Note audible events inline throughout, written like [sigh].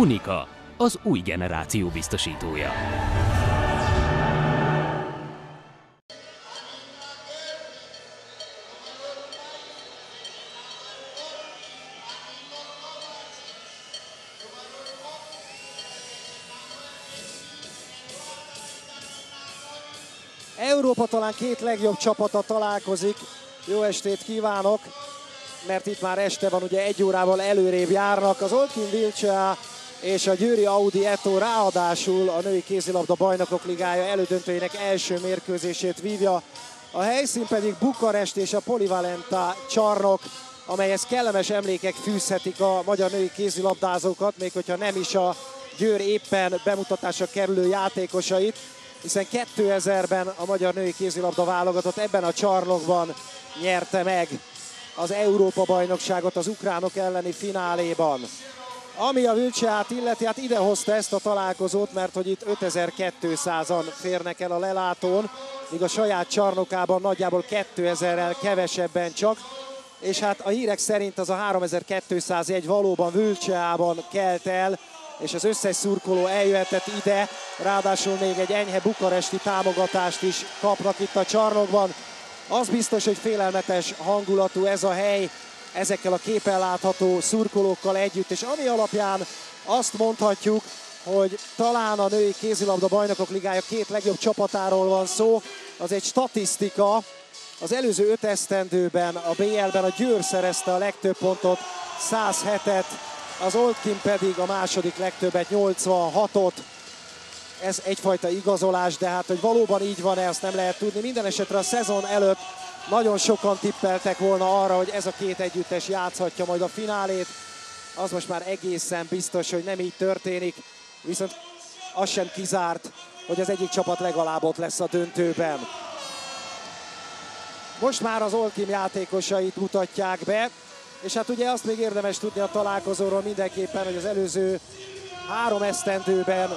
Unika, az új generáció biztosítója. Európa talán két legjobb csapata találkozik. Jó estét kívánok! Mert itt már este van, ugye egy órával előrébb járnak. Az Olkin Vilcsea és a Győri Audi Eto ráadásul a női kézilabda bajnokok ligája elődöntőjének első mérkőzését vívja. A helyszín pedig Bukarest és a Polivalenta csarnok, amelyhez kellemes emlékek fűzhetik a magyar női kézilabdázókat, még hogyha nem is a Győr éppen bemutatásra kerülő játékosait hiszen 2000-ben a magyar női kézilabda válogatott ebben a csarnokban nyerte meg az Európa bajnokságot az ukránok elleni fináléban. Ami a Vilcseát illeti, hát ide hozta ezt a találkozót, mert hogy itt 5200-an férnek el a lelátón, míg a saját csarnokában nagyjából 2000-rel kevesebben csak, és hát a hírek szerint az a 3201 valóban Vilcseában kelt el, és az összes szurkoló eljöhetett ide, ráadásul még egy enyhe bukaresti támogatást is kapnak itt a csarnokban. Az biztos, hogy félelmetes hangulatú ez a hely, ezekkel a képen látható szurkolókkal együtt, és ami alapján azt mondhatjuk, hogy talán a női kézilabda bajnokok ligája két legjobb csapatáról van szó, az egy statisztika, az előző öt esztendőben a BL-ben a Győr szerezte a legtöbb pontot, 107-et, az Oldkin pedig a második legtöbbet, 86-ot. Ez egyfajta igazolás, de hát hogy valóban így van-e, azt nem lehet tudni. Minden esetre a szezon előtt nagyon sokan tippeltek volna arra, hogy ez a két együttes játszhatja majd a finálét. Az most már egészen biztos, hogy nem így történik, viszont az sem kizárt, hogy az egyik csapat legalább ott lesz a döntőben. Most már az Olkim játékosait mutatják be, és hát ugye azt még érdemes tudni a találkozóról mindenképpen, hogy az előző három esztendőben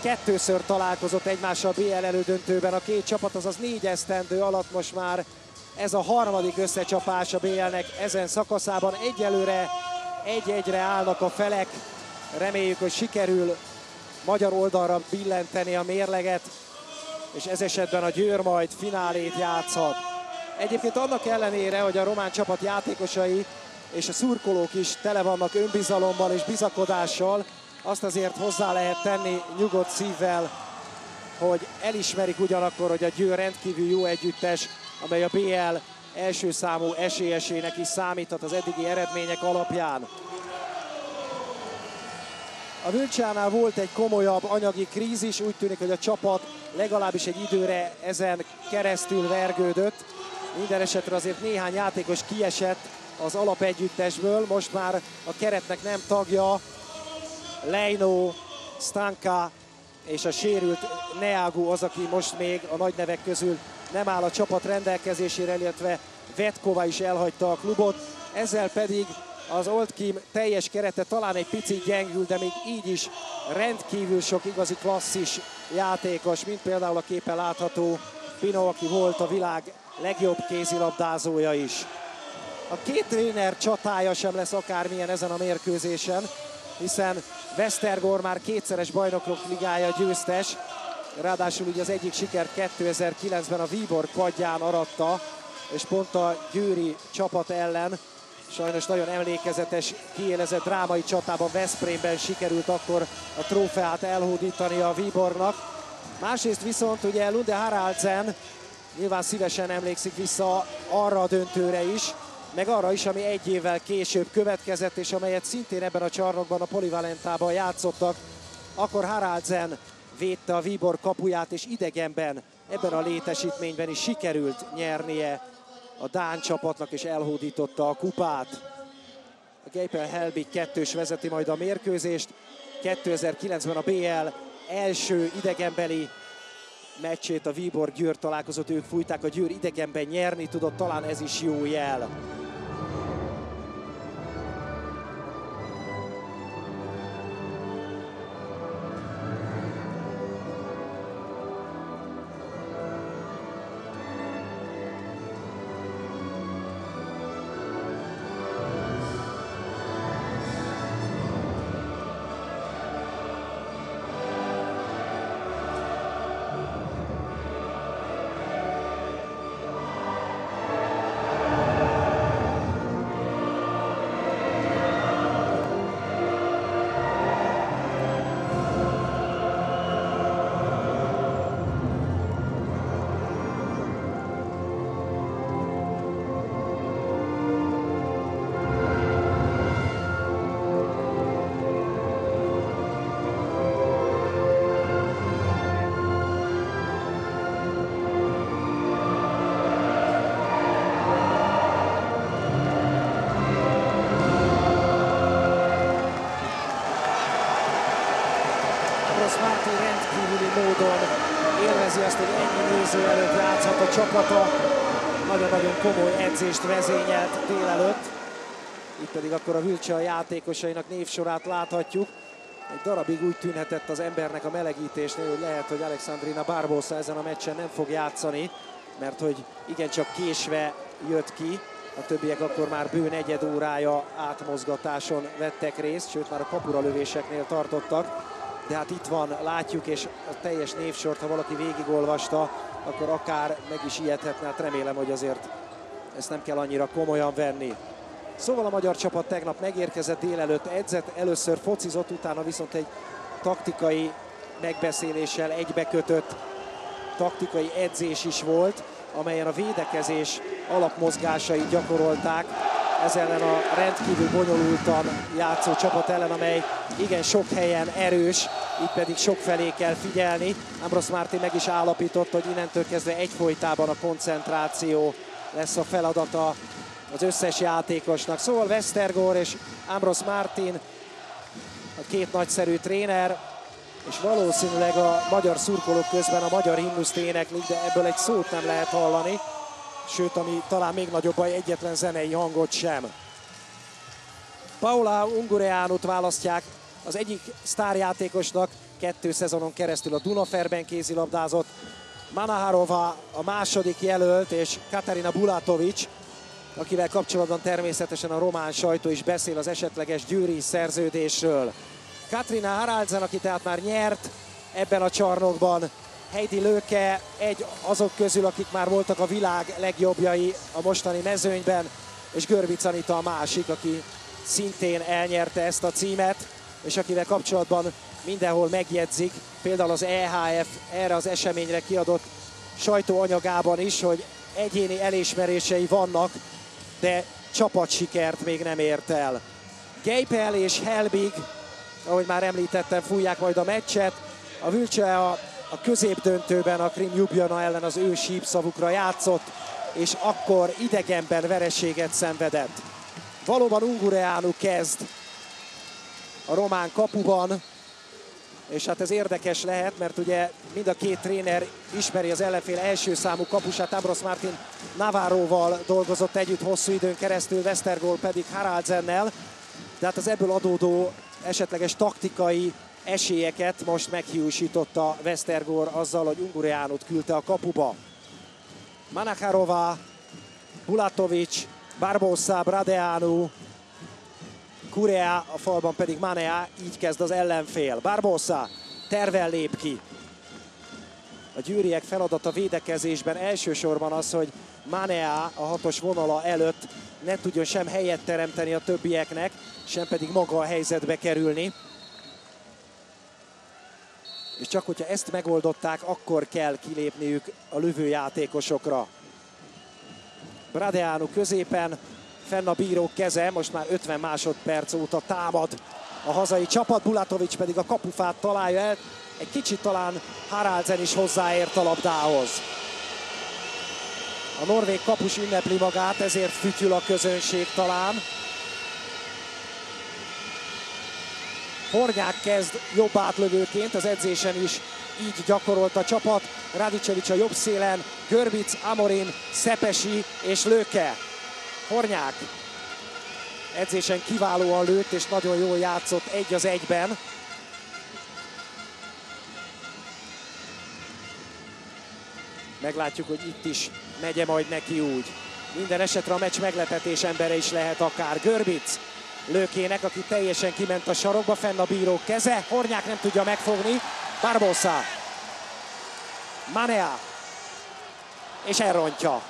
kettőször találkozott egymással BL elődöntőben a két csapat, azaz négy esztendő alatt most már ez a harmadik összecsapás a BL-nek ezen szakaszában. Egyelőre egy-egyre állnak a felek, reméljük, hogy sikerül magyar oldalra billenteni a mérleget, és ez esetben a Győr majd finálét játszhat. Egyébként annak ellenére, hogy a román csapat játékosai és a szurkolók is tele vannak önbizalommal és bizakodással, azt azért hozzá lehet tenni nyugodt szívvel, hogy elismerik ugyanakkor, hogy a Győr rendkívül jó együttes, amely a BL első számú esélyesének is számíthat az eddigi eredmények alapján. A Vülcsánál volt egy komolyabb anyagi krízis, úgy tűnik, hogy a csapat legalábbis egy időre ezen keresztül vergődött. Minden esetre azért néhány játékos kiesett az alapegyüttesből, most már a keretnek nem tagja Leino, Stanka és a sérült Neagu az, aki most még a nagy nevek közül nem áll a csapat rendelkezésére, illetve Vetkova is elhagyta a klubot. Ezzel pedig az Old Kim teljes kerete talán egy picit gyengül, de még így is rendkívül sok igazi klasszis játékos, mint például a képen látható Pino, aki volt a világ legjobb kézilabdázója is. A két tréner csatája sem lesz akármilyen ezen a mérkőzésen, hiszen Westergor már kétszeres bajnokok ligája győztes, ráadásul ugye az egyik sikert 2009-ben a Viborg padján aratta, és pont a győri csapat ellen sajnos nagyon emlékezetes, kiélezett drámai csatában Veszprémben sikerült akkor a trófeát elhódítani a Viborgnak. Másrészt viszont ugye Lunde Haraldsen nyilván szívesen emlékszik vissza arra a döntőre is, meg arra is, ami egy évvel később következett, és amelyet szintén ebben a csarnokban, a Polivalentában játszottak. Akkor Haraldsen védte a Vibor kapuját, és idegenben ebben a létesítményben is sikerült nyernie a Dán csapatnak, és elhódította a kupát. A Geipel Helbig kettős vezeti majd a mérkőzést. 2009-ben a BL első idegenbeli meccsét a Viborg Győr találkozott, ők fújták, a Győr idegenben nyerni tudott, talán ez is jó jel. Komoly edzést vezényelt délelőtt. Itt pedig akkor a Vilcsa játékosainak névsorát láthatjuk. Egy darabig úgy tűnhetett az embernek a melegítésnél, hogy lehet, hogy Alexandrina Barbosa ezen a meccsen nem fog játszani, mert hogy igencsak késve jött ki. A többiek akkor már bő negyed órája átmozgatáson vettek részt, sőt már a kapura lövéseknél tartottak. De hát itt van, látjuk, és a teljes névsort, ha valaki végigolvasta, akkor akár meg is ijedhetne. Hát remélem, hogy azért ezt nem kell annyira komolyan venni. Szóval a magyar csapat tegnap megérkezett délelőtt, edzett, először focizott, utána viszont egy taktikai megbeszéléssel egybekötött taktikai edzés is volt, amelyen a védekezés alapmozgásait gyakorolták ez ellen a rendkívül bonyolultan játszó csapat ellen, amely igen sok helyen erős, itt pedig sok felé kell figyelni. Ambros Márti meg is állapította, hogy innentől kezdve egyfolytában a koncentráció lesz a feladata az összes játékosnak. Szóval Westergor és Ambros Martin, a két nagyszerű tréner, és valószínűleg a magyar szurkolók közben a magyar himnuszt éneklik, de ebből egy szót nem lehet hallani. Sőt, ami talán még nagyobb baj, egyetlen zenei hangot sem. Paula Ungureánut választják az egyik sztárjátékosnak, kettő szezonon keresztül a Dunaferben kézilabdázott, Manaharova a második jelölt, és Katarina Bulatovics, akivel kapcsolatban természetesen a román sajtó is beszél az esetleges győri szerződésről. Katrina Haraldsen, aki tehát már nyert ebben a csarnokban, Heidi Lőke egy azok közül, akik már voltak a világ legjobbjai a mostani mezőnyben, és Görbic Anita a másik, aki szintén elnyerte ezt a címet, és akivel kapcsolatban mindenhol megjegyzik, például az EHF erre az eseményre kiadott sajtóanyagában is, hogy egyéni elismerései vannak, de csapatsikert még nem ért el. Geipel és Helbig, ahogy már említettem, fújják majd a meccset. A Vülcse a, a középdöntőben a Krim Ljubljana ellen az ő sípszavukra játszott, és akkor idegenben vereséget szenvedett. Valóban Ungureanu kezd a román kapuban, és hát ez érdekes lehet, mert ugye mind a két tréner ismeri az ellenfél első számú kapusát, Ambros Martin Navarroval dolgozott együtt hosszú időn keresztül, Westergol pedig Haraldsennel, de hát az ebből adódó esetleges taktikai esélyeket most meghiúsította Westergor azzal, hogy Ungureánut küldte a kapuba. Manacharova, Bulatovic, Barbosa, Bradeanu, Kurea, a falban pedig Manea, így kezd az ellenfél. Barbosa tervel lép ki. A győriek feladata védekezésben elsősorban az, hogy Manea a hatos vonala előtt ne tudjon sem helyet teremteni a többieknek, sem pedig maga a helyzetbe kerülni. És csak hogyha ezt megoldották, akkor kell kilépniük a lövőjátékosokra. Bradeanu középen, fenn a bírók keze, most már 50 másodperc óta támad a hazai csapat, Bulatovics pedig a kapufát találja el, egy kicsit talán Haraldsen is hozzáért a labdához. A norvég kapus ünnepli magát, ezért fütyül a közönség talán. Hornyák kezd jobb átlövőként, az edzésen is így gyakorolt a csapat. Radicevic a jobb szélen, Görbic, Amorin, Szepesi és Löke. Hornyák edzésen kiválóan lőtt és nagyon jól játszott egy az egyben. Meglátjuk, hogy itt is megye majd neki úgy. Minden esetre a meccs meglepetés embere is lehet akár. Görbic Lökének, aki teljesen kiment a sarokba, fenn a bírók keze. Hornyák nem tudja megfogni. Barbosa. Manea. És elrontja.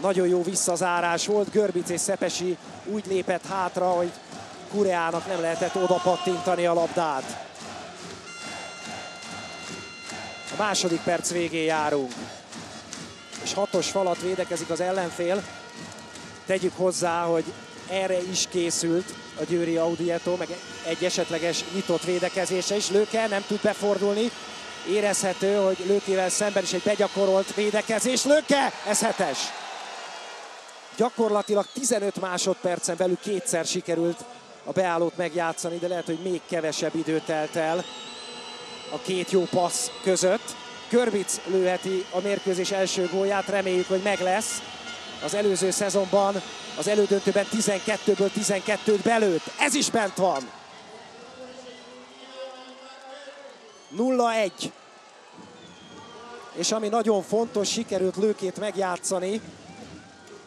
Nagyon jó visszazárás volt. Görbic és Szepesi úgy lépett hátra, hogy Kureának nem lehetett oda pattintani a labdát. A második perc végén járunk. És hatos falat védekezik az ellenfél. Tegyük hozzá, hogy erre is készült a Győri Audieto, meg egy esetleges nyitott védekezése is. Lőke nem tud befordulni. Érezhető, hogy Lőkével szemben is egy begyakorolt védekezés. Lőke, ez hetes. Gyakorlatilag 15 másodpercen belül kétszer sikerült a beállót megjátszani, de lehet, hogy még kevesebb idő telt el a két jó passz között. Görbic lőheti a mérkőzés első gólját, reméljük, hogy meg lesz. Az előző szezonban, az elődöntőben 12-ből 12-t belőtt. Ez is bent van. 0-1. És ami nagyon fontos, sikerült lőkét megjátszani,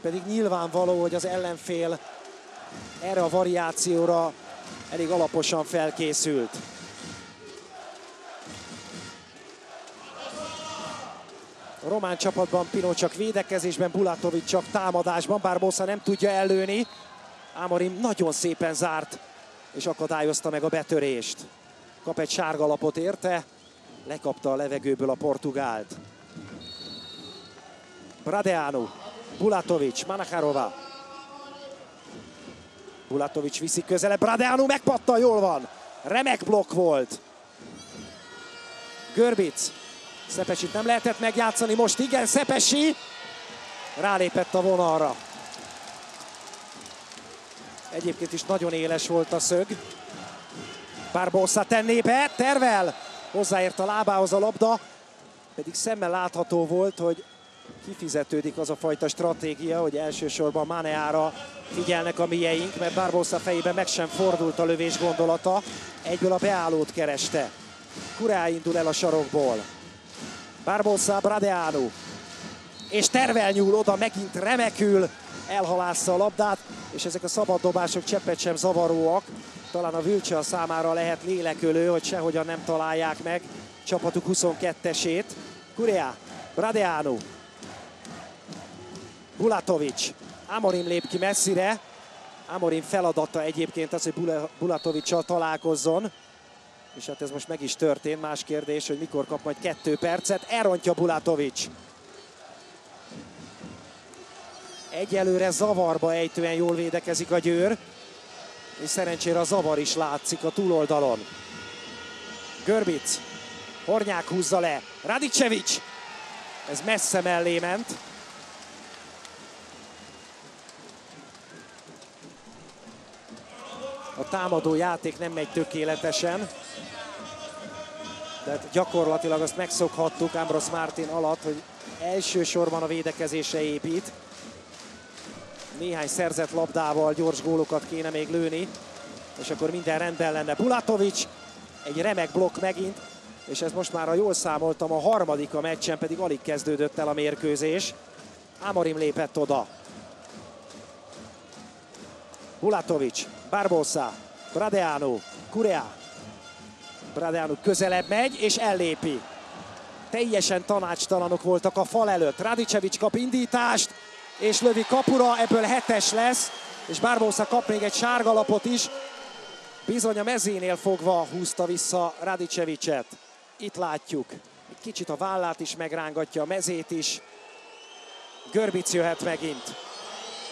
pedig nyilvánvaló, hogy az ellenfél erre a variációra elég alaposan felkészült. A román csapatban Pino csak védekezésben, Bulatovic csak támadásban, bár Bossa nem tudja előni. Ámorim nagyon szépen zárt, és akadályozta meg a betörést. Kap egy sárga lapot érte, lekapta a levegőből a portugált. Bradeanu, Bulatovic, Manakarova. Bulatovic viszi közele, Bradeanu megpatta, jól van. Remek blokk volt. Görbic, Szepesit nem lehetett megjátszani, most igen, Szepesi rálépett a vonalra. Egyébként is nagyon éles volt a szög. Barbosa tenné be, tervel, hozzáért a lábához a labda, pedig szemmel látható volt, hogy kifizetődik az a fajta stratégia, hogy elsősorban Maneára figyelnek a mieink, mert Barbosa fejében meg sem fordult a lövés gondolata, egyből a beállót kereste. Kurá indul el a sarokból. Barbosa Bradeanu. És tervel nyúl oda, megint remekül elhalásza a labdát, és ezek a szabad dobások cseppet sem zavaróak. Talán a Vilcsa számára lehet lélekölő, hogy sehogyan nem találják meg csapatuk 22-esét. Kurea, Bradeanu, Bulatovic, Amorim lép ki messzire. Amorim feladata egyébként az, hogy Bulatovicsal találkozzon. És hát ez most meg is történt. Más kérdés, hogy mikor kap majd kettő percet. Elrontja Bulatovic. Egyelőre zavarba ejtően jól védekezik a Győr. És szerencsére a zavar is látszik a túloldalon. Görbic. Hornyák húzza le. Radicevic. Ez messze mellé ment. A támadó játék nem megy tökéletesen de gyakorlatilag azt megszokhattuk Ambros Martin alatt, hogy elsősorban a védekezése épít. Néhány szerzett labdával gyors gólokat kéne még lőni, és akkor minden rendben lenne. Bulatovic, egy remek blokk megint, és ez most már, ha jól számoltam, a harmadik a meccsen, pedig alig kezdődött el a mérkőzés. Amorim lépett oda. Bulatovic, Barbosa, Bradeanu, Kurea, Bradeanu közelebb megy, és ellépi. Teljesen tanácstalanok voltak a fal előtt. Radicevic kap indítást, és lövi kapura, ebből hetes lesz, és Barbosa kap még egy sárga lapot is. Bizony a mezénél fogva húzta vissza Radicevicet. Itt látjuk. Egy kicsit a vállát is megrángatja, a mezét is. Görbic jöhet megint.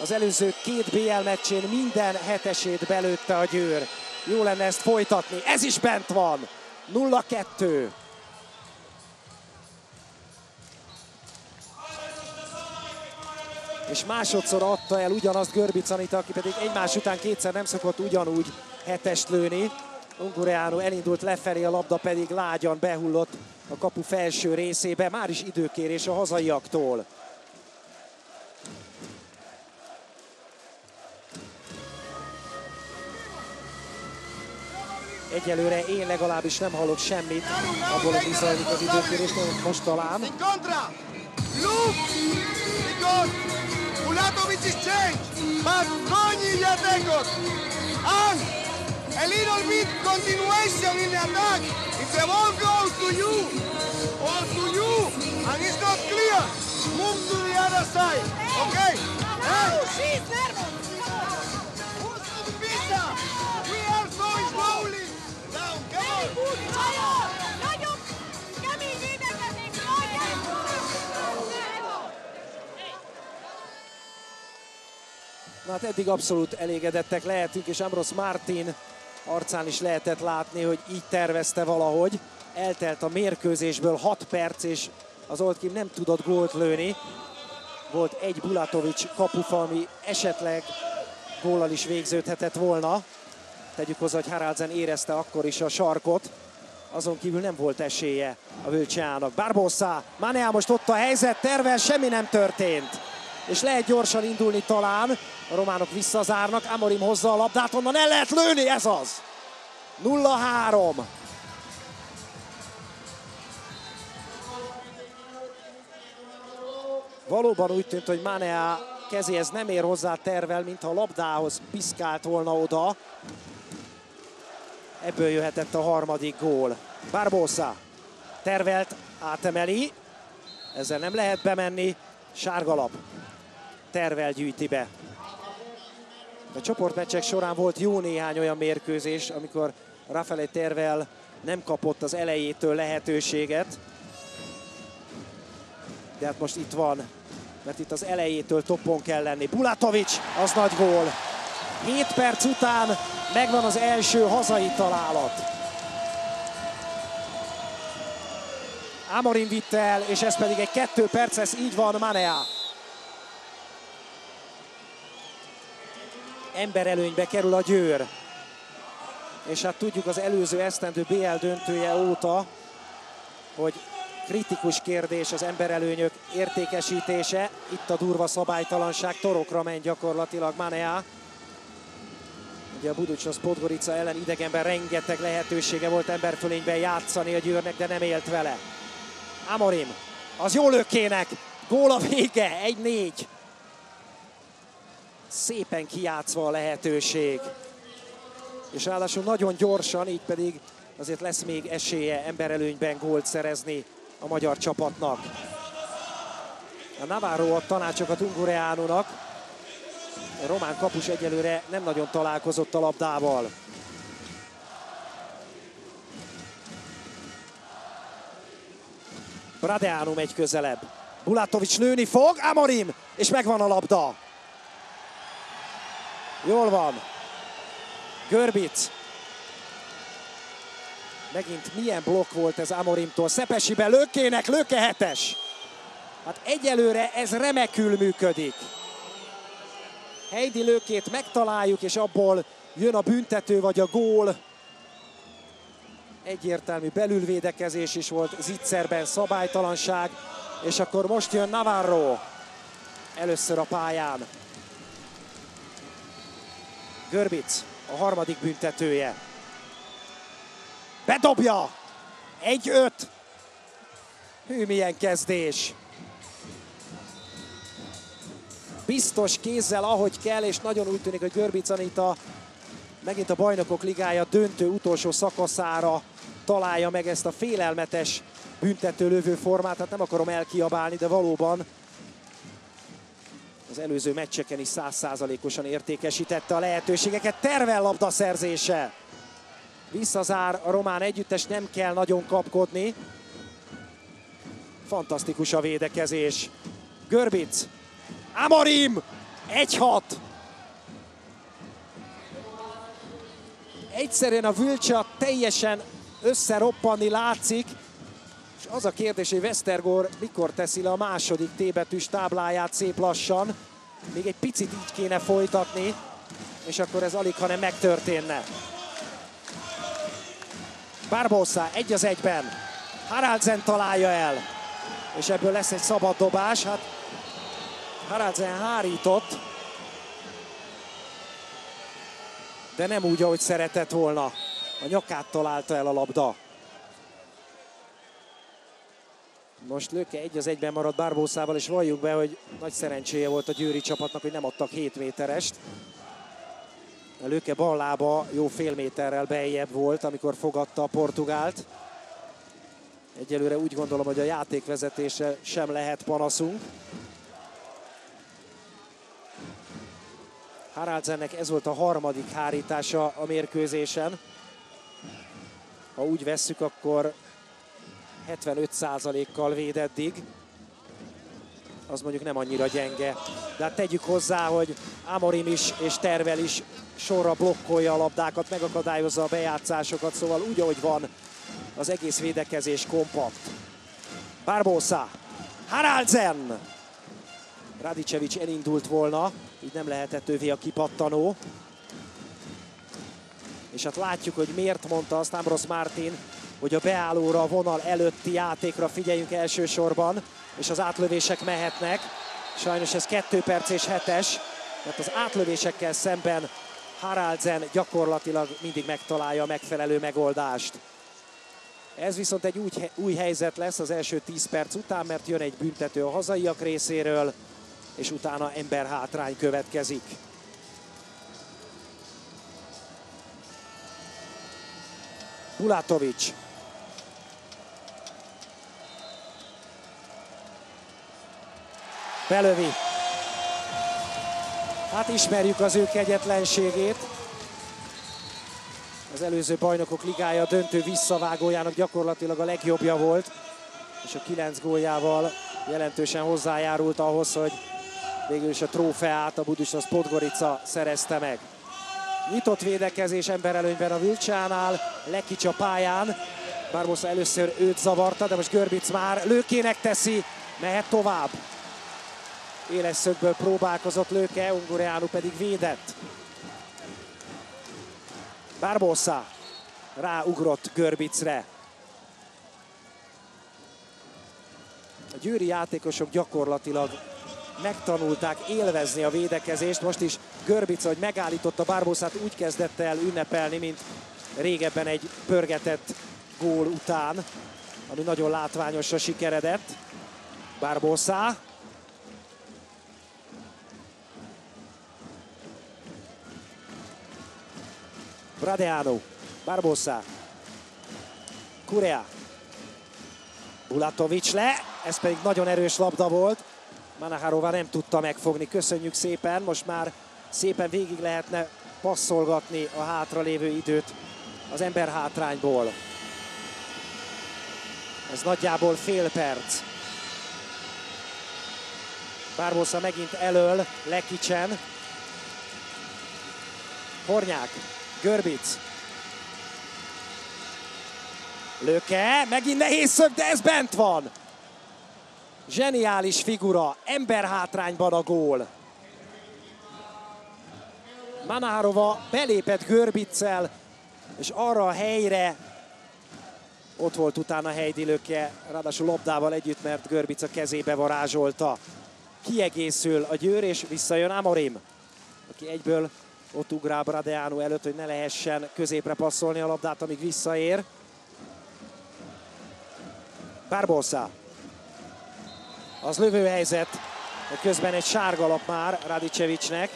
Az előző két BL meccsén minden hetesét belőtte a Győr. Jó lenne ezt folytatni. Ez is bent van. 0-2. És másodszor adta el ugyanazt Görbic Anita, aki pedig egymás után kétszer nem szokott ugyanúgy hetest lőni. Ungureanu elindult lefelé, a labda pedig lágyan behullott a kapu felső részébe. Már is időkérés a hazaiaktól. Egyelőre én legalábbis nem hallok semmit abból, hogy zajlik az időkérésnél, most talán. Bulatovic is changed, but Konyi Yatekot. And a little bit continuation in the attack. If the ball goes to you, or to you, and it's not clear, move to the other side, okay? Hey! Na hát eddig abszolút elégedettek lehetünk, és Ambros Martin arcán is lehetett látni, hogy így tervezte valahogy. Eltelt a mérkőzésből 6 perc, és az Oldkim nem tudott gólt lőni. Volt egy Bulatovics kapufa, ami esetleg góllal is végződhetett volna. Tegyük hozzá, hogy Haraldsen érezte akkor is a sarkot. azon kívül nem volt esélye a Völcseának. Barbosa, Manea most ott a helyzet, tervel, semmi nem történt. És lehet gyorsan indulni talán. A románok visszazárnak, Amorim hozza a labdát, onnan el lehet lőni, ez az. 0-3. Valóban úgy tűnt, hogy Manea kezéhez nem ér hozzá tervel, mintha a labdához piszkált volna oda. Ebből jöhetett a harmadik gól. Barbosa tervelt, átemeli. Ezzel nem lehet bemenni. Sárgalap. Tervel gyűjti be. A csoportmeccsek során volt jó néhány olyan mérkőzés, amikor Rafael Tervel nem kapott az elejétől lehetőséget. De hát most itt van, mert itt az elejétől toppon kell lenni. Bulatovic, az nagy gól. 7 perc után megvan az első hazai találat. Amorim vitte el, és ez pedig egy kettő perc, ez így van Manea. Emberelőnybe kerül a Győr. És hát tudjuk az előző esztendő BL döntője óta, hogy kritikus kérdés az emberelőnyök értékesítése. Itt a durva szabálytalanság, torokra ment gyakorlatilag Manea. Ugye a Buducsnos Podgorica ellen idegenben rengeteg lehetősége volt emberfölényben játszani a Győrnek, de nem élt vele. Amorim, az jó lökének, gól a vége, 1-4. Szépen kijátszva a lehetőség. És ráadásul nagyon gyorsan, így pedig azért lesz még esélye emberelőnyben gólt szerezni a magyar csapatnak. A Navarro a tanácsokat Ungureánónak. Román kapus egyelőre nem nagyon találkozott a labdával. Bradeanu megy közelebb. Bulatovics lőni fog, Amorim, és megvan a labda. Jól van. Görbic. Megint milyen blokk volt ez Amorimtól. Szepesibe lökének, löke hetes. Hát egyelőre ez remekül működik. Heidi lökét megtaláljuk, és abból jön a büntető vagy a gól. Egyértelmű belülvédekezés is volt Zitzerben, szabálytalanság. És akkor most jön Navarro. Először a pályán. Görbic, a harmadik büntetője. Bedobja! Egy-öt. Hű, milyen kezdés. Biztos kézzel, ahogy kell, és nagyon úgy tűnik, hogy Görbic Anita megint a Bajnokok Ligája döntő utolsó szakaszára találja meg ezt a félelmetes büntető lövő formát. Hát nem akarom elkiabálni, de valóban az előző meccseken is százszázalékosan értékesítette a lehetőségeket. Tervel labda szerzése. Visszazár a román együttes, nem kell nagyon kapkodni. Fantasztikus a védekezés. Görbic. Amorim! 1-6. Egyszerűen a Vülcsa teljesen összeroppanni látszik. És az a kérdés, hogy Westergor mikor teszi le a második T-betűs tábláját szép lassan. Még egy picit így kéne folytatni, és akkor ez alig, hanem megtörténne. Barbosa egy az egyben. Haraldzen találja el. És ebből lesz egy szabad dobás. Hát Haraldzen hárított. De nem úgy, ahogy szeretett volna. A nyakát találta el a labda. Most Löke egy az egyben maradt Barbószával, és valljuk be, hogy nagy szerencséje volt a győri csapatnak, hogy nem adtak 7 méterest. A Löke bal lába jó fél méterrel beljebb volt, amikor fogadta a Portugált. Egyelőre úgy gondolom, hogy a játékvezetése sem lehet panaszunk. Haraldsennek ez volt a harmadik hárítása a mérkőzésen. Ha úgy vesszük, akkor 75%-kal véd eddig. Az mondjuk nem annyira gyenge. De hát tegyük hozzá, hogy Amorim is és Tervel is sorra blokkolja a labdákat, megakadályozza a bejátszásokat, szóval úgy, ahogy van, az egész védekezés kompakt. Barbosa, Haraldzen! Radicevic elindult volna, így nem lehetett ővé a kipattanó. És hát látjuk, hogy miért mondta azt Ambros Martin, hogy a beállóra, a vonal előtti játékra figyeljünk elsősorban, és az átlövések mehetnek. Sajnos ez 2 perc és 7-es, mert az átlövésekkel szemben Haraldsen gyakorlatilag mindig megtalálja a megfelelő megoldást. Ez viszont egy új, új helyzet lesz az első 10 perc után, mert jön egy büntető a hazaiak részéről, és utána ember hátrány következik. Bulatovics. Belövi. Hát ismerjük az ő kegyetlenségét. Az előző bajnokok ligája döntő visszavágójának gyakorlatilag a legjobbja volt, és a kilenc góljával jelentősen hozzájárult ahhoz, hogy végül is a trófeát a Budusnos Podgorica szerezte meg. Nyitott védekezés emberelőnyben a Vilcsánál, Lekics a pályán. Barbosa először őt zavarta, de most Görbic már lőkének teszi, mehet tovább. Éles szögből próbálkozott Lőke, Ungureanu pedig védett. Barbosa ráugrott Görbicre. A győri játékosok gyakorlatilag megtanulták élvezni a védekezést. Most is Görbica, hogy megállította Barbosát, úgy kezdett el ünnepelni, mint régebben egy pörgetett gól után, ami nagyon látványosra sikeredett. Barbosa. Bradeano. Barbosa. Kurea. Bulatovics le, ez pedig nagyon erős labda volt. Manaharova nem tudta megfogni. Köszönjük szépen, most már szépen végig lehetne passzolgatni a hátralévő időt az ember hátrányból. Ez nagyjából fél perc. Bárbosa megint elöl, Lekicsen. Hornyák, Görbic. Löke, megint nehéz szög, de ez bent van. Zseniális figura, emberhátrányban a gól. Manárova belépett Görbiccel, és arra a helyre ott volt utána Heidi Löke, ráadásul labdával együtt, mert Görbic a kezébe varázsolta. Kiegészül a győr, és visszajön Amorim, aki egyből ott ugrál Bradeanu előtt, hogy ne lehessen középre passzolni a labdát, amíg visszaér. Barbosa az lövő helyzet, de közben egy sárga lap már Radicevicsnek.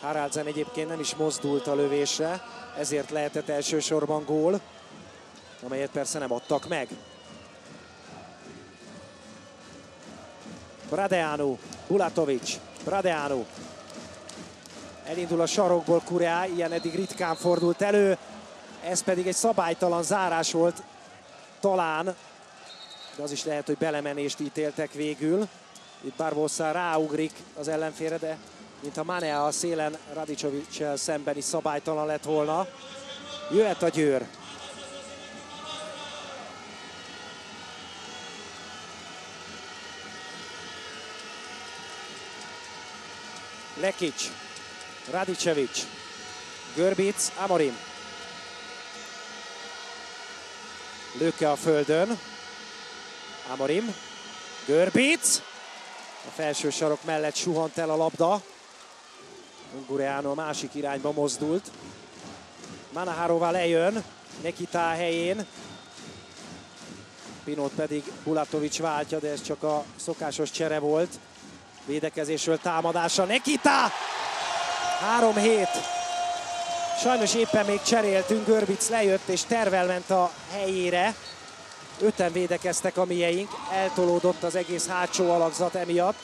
Haraldsen egyébként nem is mozdult a lövésre, ezért lehetett elsősorban gól, amelyet persze nem adtak meg. Bradeanu, Bulatovic, Bradeanu. Elindul a sarokból Kurea, ilyen eddig ritkán fordult elő. Ez pedig egy szabálytalan zárás volt talán, de az is lehet, hogy belemenést ítéltek végül. Itt Barbosa ráugrik az ellenfére, de mintha Manea a szélen Radicovic szemben is szabálytalan lett volna. Jöhet a győr. Lekic, Radicevic, Görbic, Amorim. Lőke a földön. Amorim. Görbic. A felső sarok mellett suhant el a labda. Ungureano a másik irányba mozdult. Manaharova lejön. Nekita helyén. Pinot pedig Bulatovics váltja, de ez csak a szokásos csere volt. Védekezésről támadása. Nekita! 3-7. Sajnos éppen még cseréltünk, Görbic lejött és tervel ment a helyére. Öten védekeztek a mieink, eltolódott az egész hátsó alakzat emiatt.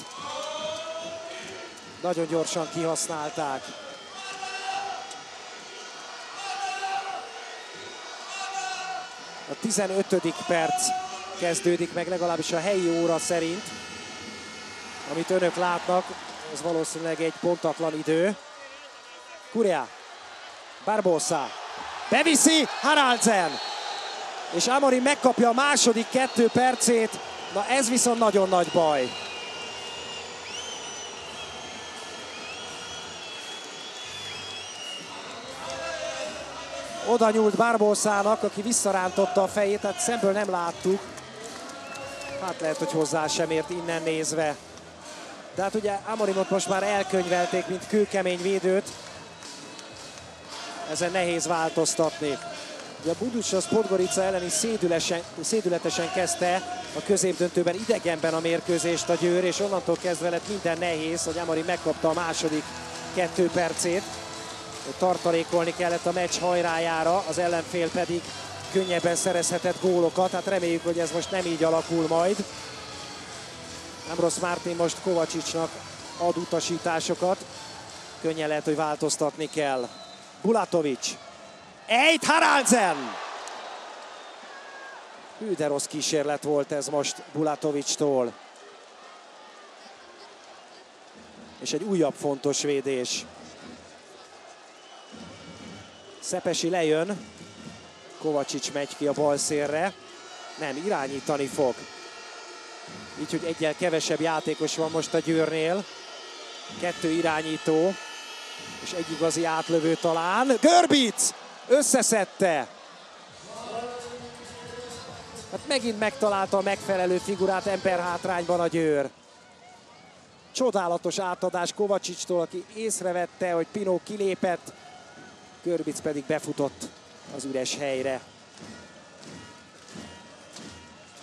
Nagyon gyorsan kihasználták. A 15. perc kezdődik meg legalábbis a helyi óra szerint. Amit önök látnak, ez valószínűleg egy pontatlan idő. Kuria Barbosa. Beviszi Haraldsen. És Amori megkapja a második kettő percét. Na ez viszont nagyon nagy baj. oda nyúlt Barbosának, aki visszarántotta a fejét, tehát szemből nem láttuk. Hát lehet, hogy hozzá sem ért innen nézve. De hát ugye Amorimot most már elkönyvelték, mint kőkemény védőt. Ezen nehéz változtatni. Ugye a Buducsos Podgorica elleni szédületesen kezdte a középdöntőben idegenben a mérkőzést a Győr, és onnantól kezdve lett minden nehéz, hogy Amari megkapta a második kettő percét. Tartalékolni kellett a meccs hajrájára, az ellenfél pedig könnyebben szerezhetett gólokat, hát reméljük, hogy ez most nem így alakul majd. Ambrose Martin most Kovacsicsnak ad utasításokat, könnyen lehet, hogy változtatni kell. Bulatovics, Eit Haraldsen! Hű, de rossz kísérlet volt ez most Bulatovics-tól. És egy újabb fontos védés. Szepesi lejön, Kovacsics megy ki a bal szélre. Nem, irányítani fog. Így, hogy egyel kevesebb játékos van most a Győrnél. Kettő irányító, és egy igazi átlövő talán. Görbic! Összeszedte! Hát megint megtalálta a megfelelő figurát emberhátrányban a Győr. Csodálatos átadás Kovacsicstól, aki észrevette, hogy Pinó kilépett, Görbic pedig befutott az üres helyre.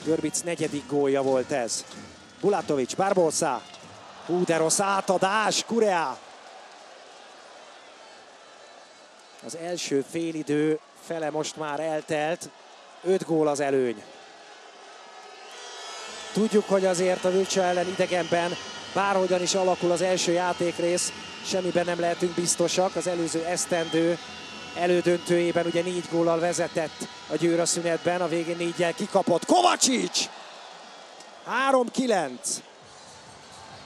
Görbic negyedik gólja volt ez. Bulatovics, Barbosa. Hú, de rossz átadás, Kurea. Az első félidő fele most már eltelt. 5 gól az előny. Tudjuk, hogy azért a Vilcsa ellen idegenben bárhogyan is alakul az első játékrész, semmiben nem lehetünk biztosak. Az előző esztendő elődöntőjében ugye négy góllal vezetett a Győr a szünetben, a végén négyel kikapott. Kovacsics! 3-9.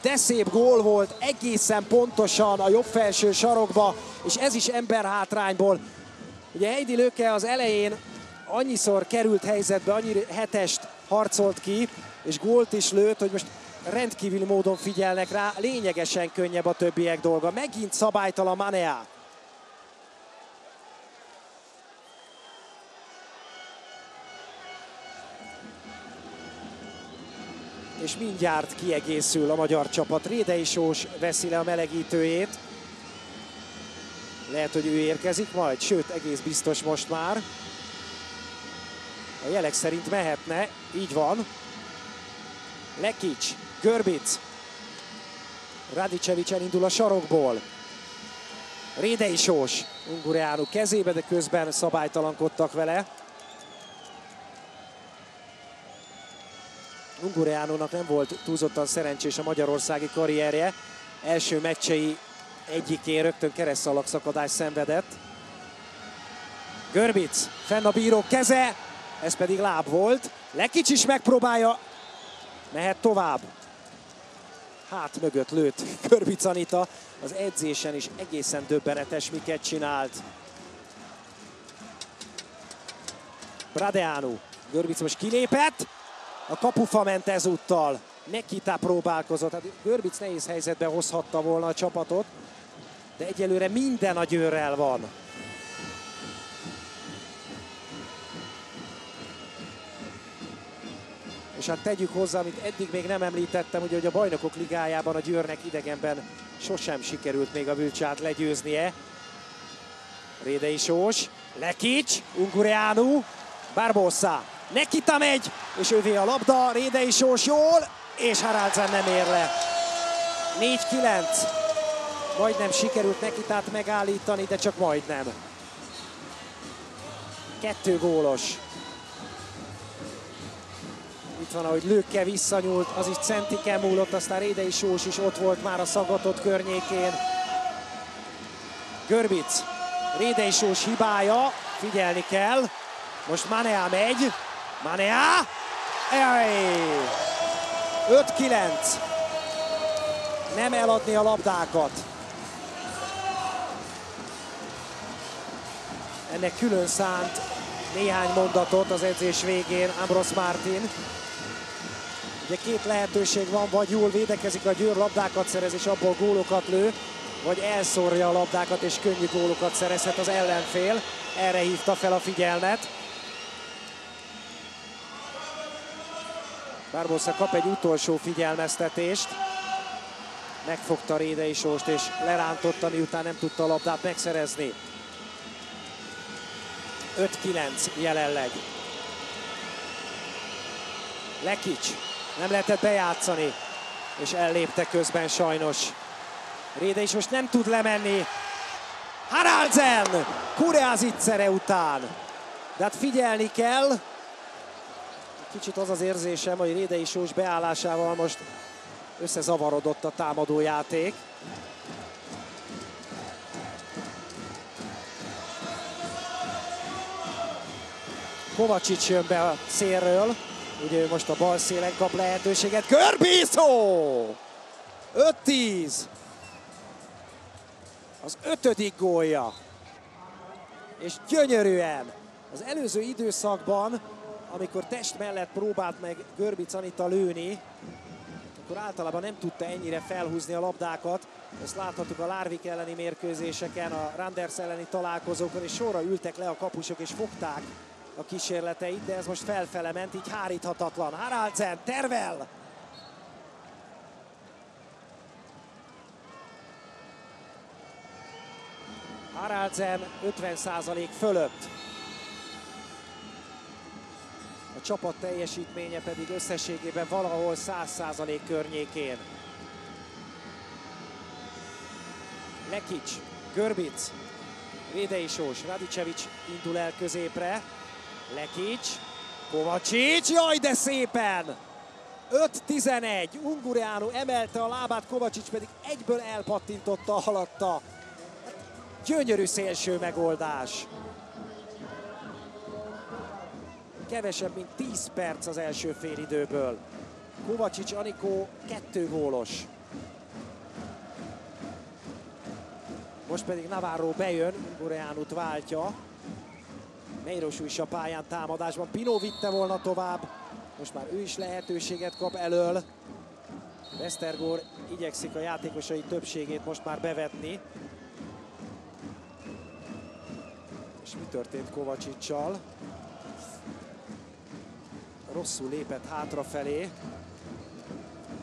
De szép gól volt, egészen pontosan a jobb felső sarokba, és ez is emberhátrányból. Ugye Heidi Löke az elején annyiszor került helyzetbe, annyi hetest harcolt ki, és gólt is lőtt, hogy most rendkívüli módon figyelnek rá, lényegesen könnyebb a többiek dolga. Megint szabálytalan Manea. És mindjárt kiegészül a magyar csapat. Rédei Sós veszi le a melegítőjét. Lehet, hogy ő érkezik majd, sőt, egész biztos most már. A jelek szerint mehetne, így van. Lekic, Görbic. Radicevic elindul a sarokból. Rédei Sós, Ungureanu kezébe, de közben szabálytalankodtak vele. Ungureánónak nem volt túlzottan szerencsés a magyarországi karrierje. Első meccsei egyikén rögtön keresztszalagszakadás szenvedett. Görbic, fenn a bíró keze, ez pedig láb volt. Lekics is megpróbálja, mehet tovább. Hát mögött lőtt [laughs] Görbic Anita, az edzésen is egészen döbbenetes miket csinált. Bradeanu, Görbic most kilépett, a kapufa ment ezúttal. Nekita próbálkozott. Hát Görbic nehéz helyzetbe hozhatta volna a csapatot, de egyelőre minden a győrrel van. És hát tegyük hozzá, amit eddig még nem említettem, ugye, hogy a bajnokok ligájában a Győrnek idegenben sosem sikerült még a Vülcsát legyőznie. Rédei Sós, Lekics, Ungureanu, Barbosa, Nekita megy, és ővé a labda, Rédei Sós jól, és Haraldzen nem ér le. 4-9. Majdnem sikerült Nekitát megállítani, de csak majdnem. Kettő gólos. Itt van, ahogy Lőke visszanyúlt, az is centiken múlott, aztán Rédei Sós is ott volt már a szagatott környékén. Görbic, Rédei Sós hibája, figyelni kell. Most Manea megy, Manea! 5-9. Nem eladni a labdákat. Ennek külön szánt néhány mondatot az edzés végén Ambros Martin. Ugye két lehetőség van, vagy jól védekezik a Győr labdákat szerez és abból gólokat lő, vagy elszórja a labdákat és könnyű gólokat szerezhet az ellenfél. Erre hívta fel a figyelmet. Barbosa kap egy utolsó figyelmeztetést. Megfogta Rédei Sóst és lerántotta, miután nem tudta a labdát megszerezni. 5-9 jelenleg. Lekics nem lehetett bejátszani, és ellépte közben sajnos. Réde is most nem tud lemenni. Haraldsen! Kureaziccere után. De hát figyelni kell. Kicsit az az érzésem, hogy Rédei Sós beállásával most összezavarodott a támadójáték. Kovacsics jön be a szélről. Ugye ő most a bal szélen kap lehetőséget. Körbíszó! 5-10. Az ötödik gólja. És gyönyörűen. Az előző időszakban, amikor test mellett próbált meg Görbic Anita lőni, akkor általában nem tudta ennyire felhúzni a labdákat. Ezt láthattuk a Lárvik elleni mérkőzéseken, a Randers elleni találkozókon, és sorra ültek le a kapusok és fogták a kísérleteit, de ez most felfele ment, így háríthatatlan. Haraldsen tervel! Haraldsen 50% fölött. Csapat teljesítménye pedig összességében valahol 100% környékén. Lekic, Görbic, Védei Sós, Radicevic indul el középre. Lekics, Kovacsics, jaj de szépen! 5-11, Ungureanu emelte a lábát, Kovacsics pedig egyből elpattintotta alatta. Gyönyörű szélső megoldás. Kevesebb, mint 10 perc az első félidőből. Kovacsics Anikó kettő gólos. Most pedig Navarro bejön, Ungureanut váltja. Meiros is a pályán támadásban. Pino vitte volna tovább. Most már ő is lehetőséget kap elől. Westergor igyekszik a játékosai többségét most már bevetni. És mi történt Kovacsicsal? Rosszul lépett hátrafelé.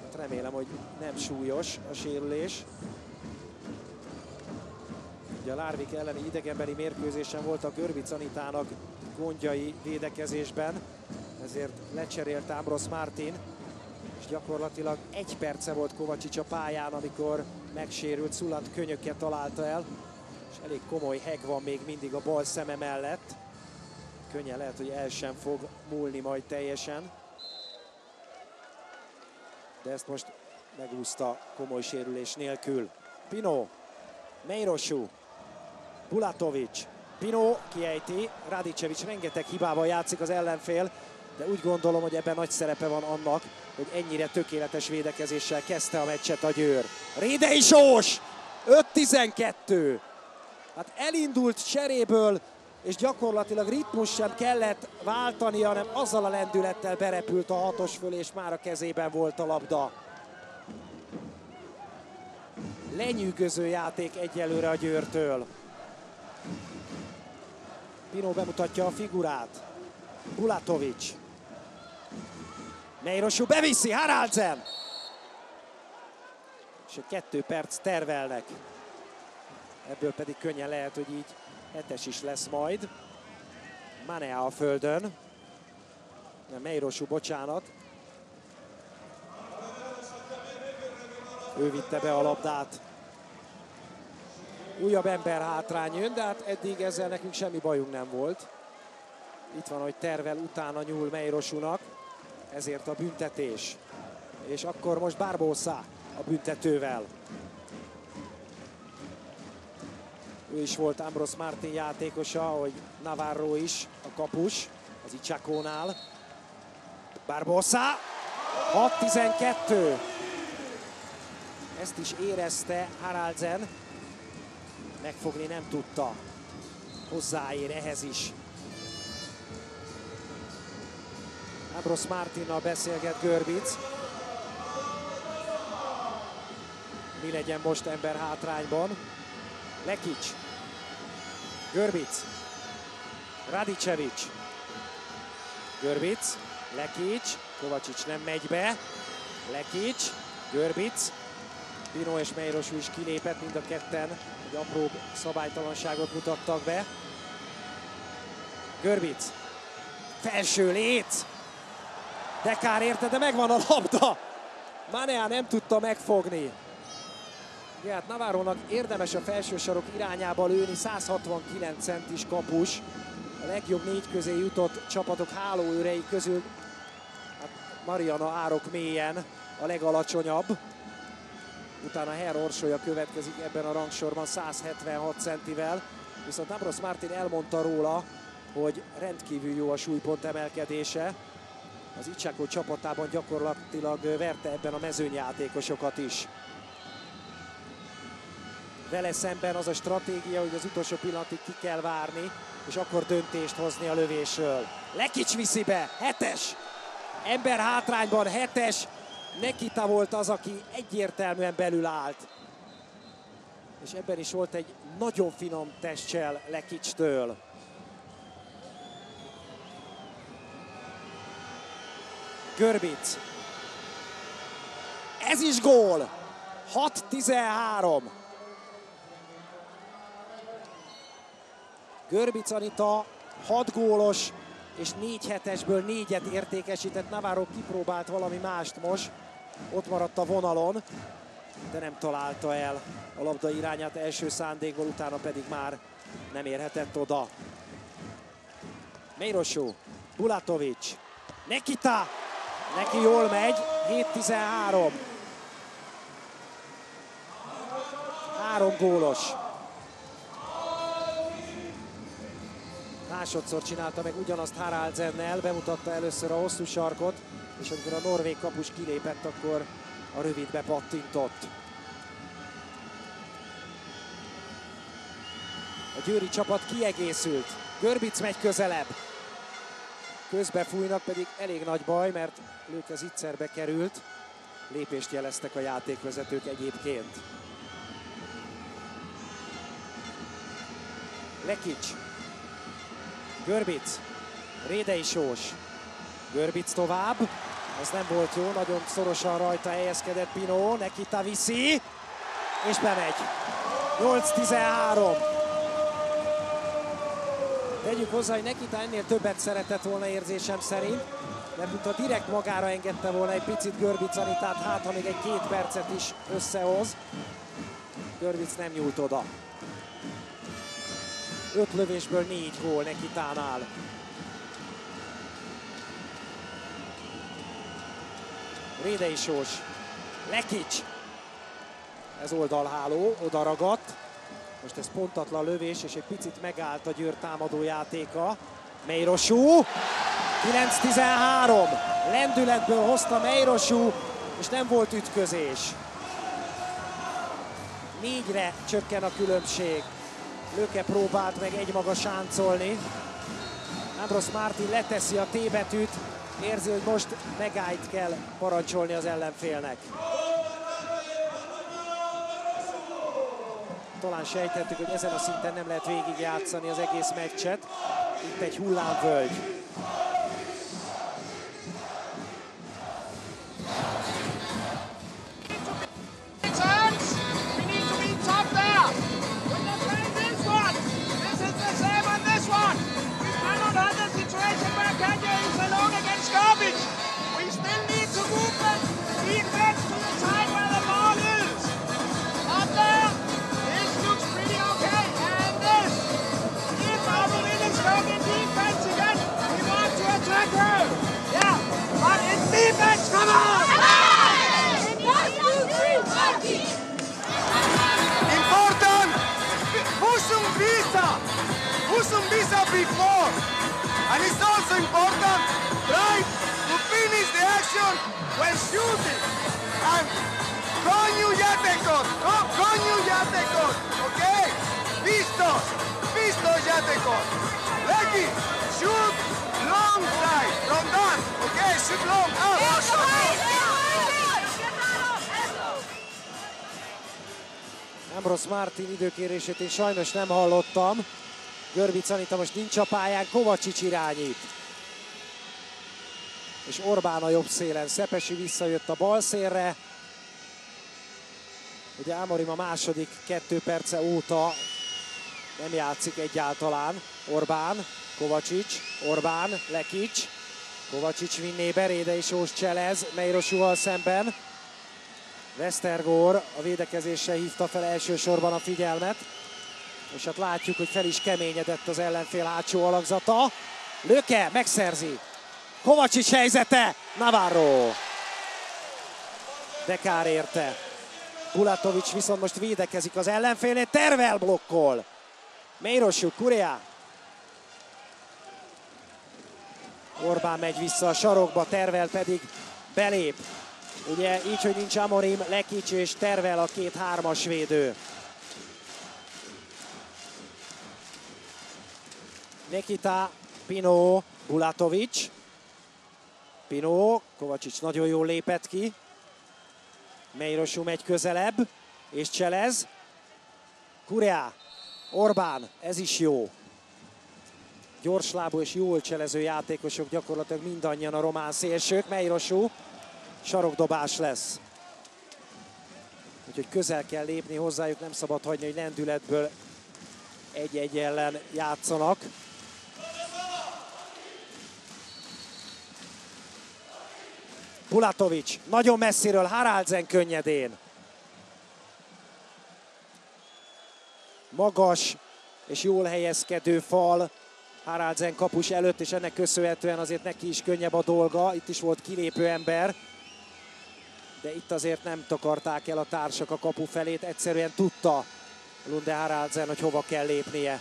Hát remélem, hogy nem súlyos a sérülés. Ugye a Lárvik elleni idegenbeli mérkőzésen voltak Görbic Anitának gondjai védekezésben, ezért lecserélt Ámbrosz Martin, és gyakorlatilag egy perce volt Kovacsics a pályán, amikor megsérült, Szulant könyökkel találta el, és elég komoly heg van még mindig a bal szeme mellett. Könnyen lehet, hogy el sem fog múlni majd teljesen. De ezt most megúszta komoly sérülés nélkül. Pino, Meirosú, Bulatovic, Pino kiejti, Radicevic rengeteg hibával játszik az ellenfél, de úgy gondolom, hogy ebben nagy szerepe van annak, hogy ennyire tökéletes védekezéssel kezdte a meccset a Győr. Rédei Sós! 5-12! Hát elindult cseréből, és gyakorlatilag ritmus sem kellett váltani, hanem azzal a lendülettel berepült a hatos föl, és már a kezében volt a labda. Lenyűgöző játék egyelőre a Győrtől. Pino bemutatja a figurát. Bulatovic. Meirosú beviszi, Haraldsen! És kettő perc tervelnek. Ebből pedig könnyen lehet, hogy így hetes is lesz majd. Manea a földön. Nem, Meirosú, bocsánat. Ő vitte be a labdát újabb ember hátrány jön, de hát eddig ezzel nekünk semmi bajunk nem volt. Itt van, hogy tervel utána nyúl Meirosúnak, ezért a büntetés. És akkor most Barbosa a büntetővel. Ő is volt Ambros Martin játékosa, hogy Navarro is, a kapus, az Icsakónál. Barbosa, 6-12. Ezt is érezte Haraldsen megfogni nem tudta. Hozzáér ehhez is. Ambros Martinnal beszélget Görbic. mi legyen most ember hátrányban. Lekics, Görbic, Radicevic, Görbic, Lekics, Kovacsics nem megy be, Lekics, Görbic, Pino és Meirosu is kilépett, mind a ketten egy apró szabálytalanságot mutattak be. Görbic, felső léc, de kár érte, de megvan a labda. Manea nem tudta megfogni. Ja, hát Navarro-nak érdemes a felső sarok irányába lőni, 169 centis kapus. A legjobb négy közé jutott csapatok hálóőrei közül hát Mariana árok mélyen a legalacsonyabb. Utána Herr Orsolya következik ebben a rangsorban 176 centivel. Viszont Nabros Martin elmondta róla, hogy rendkívül jó a súlypont emelkedése. Az Icsákó csapatában gyakorlatilag verte ebben a mezőnyjátékosokat is. Vele szemben az a stratégia, hogy az utolsó pillanatig ki kell várni, és akkor döntést hozni a lövésről. Lekics viszi be, hetes! Ember hátrányban, hetes! Nekita volt az, aki egyértelműen belül állt. És ebben is volt egy nagyon finom testcsel Lekicstől. Görbic. Ez is gól! 6-13. Görbic Anita 6 gólos és 4 hetesből 4-et értékesített. Navarro kipróbált valami mást most. Ott maradt a vonalon, de nem találta el a labda irányát első szándékból, utána pedig már nem érhetett oda. Meirosu, Bulatovic, Nekita, neki jól megy, 7-13. Három gólos. Másodszor csinálta meg ugyanazt Haraldsennel, bemutatta először a hosszú sarkot, és amikor a norvég kapus kilépett, akkor a rövidbe pattintott. A győri csapat kiegészült. Görbic megy közelebb. Közbe fújnak, pedig elég nagy baj, mert Lőke Zitzerbe került. Lépést jeleztek a játékvezetők egyébként. Lekics. Görbic. Rédei Sós. Görbic tovább. Ez nem volt jó, nagyon szorosan rajta helyezkedett Pino. Nekita viszi. És bemegy. 8-13. Tegyük hozzá, hogy Nekita ennél többet szeretett volna érzésem szerint, mert mintha direkt magára engedte volna egy picit Görbic Anitát, hát ha még egy két percet is összehoz. Görbic nem nyújt oda. Öt lövésből négy gól Nekitánál. Rédei Sós, Lekics, ez oldalháló, oda ragadt. Most ez pontatlan lövés, és egy picit megállt a Győr támadó játéka. Meirosú, 9-13, lendületből hozta Meirosú, és nem volt ütközés. Négyre csökken a különbség. Löke próbált meg egymaga sáncolni. Ambros Martin leteszi a T betűt, érzi, hogy most megállt kell parancsolni az ellenfélnek. Talán sejtettük, hogy ezen a szinten nem lehet végigjátszani az egész meccset. Itt egy hullámvölgy. Shooting. And konju jatekot! Konju jatekot! Okay? Pistos! Pistos jatekot! Lucky! Shoot long side! From that! Okay? Shoot long! Out! Ambrose Martin időkérését én sajnos nem hallottam. Görbic Anita most nincs a pályán, Kovacsics irányít. És Orbán a jobb szélen. Szepesi visszajött a bal szélre. Ugye Amorim a második kettő perce óta nem játszik egyáltalán. Orbán, Kovacsics, Orbán, Lekics. Kovacsics vinné Beréde és Ós Cselez Meirosúval szemben. Westergór a védekezéssel hívta fel elsősorban a figyelmet. És hát látjuk, hogy fel is keményedett az ellenfél hátsó alakzata. Löke megszerzi. Kovacsics helyzete. Navarro. Dekár érte. Bulatovics viszont most védekezik az ellenfélnél. Tervel blokkol. Meirosu, Kurea. Orbán megy vissza a sarokba, Tervel pedig belép. Ugye így, hogy nincs Amorim, Lekics és Tervel a két hármas védő. Nikita, Pino, Bulatovics. Pino, Kovacsics nagyon jól lépett ki. Meirosu megy közelebb, és cselez. Kurea, Orbán, ez is jó. Gyorslábú és jól cselező játékosok gyakorlatilag mindannyian a román szélsők. Meirosu, sarokdobás lesz. Úgyhogy közel kell lépni hozzájuk, nem szabad hagyni, hogy lendületből egy-egy ellen játszanak. Bulatovics nagyon messziről, Haraldzen könnyedén. Magas és jól helyezkedő fal Haraldzen kapus előtt, és ennek köszönhetően azért neki is könnyebb a dolga. Itt is volt kilépő ember, de itt azért nem takarták el a társak a kapu felét. Egyszerűen tudta Lunde Haraldzen, hogy hova kell lépnie.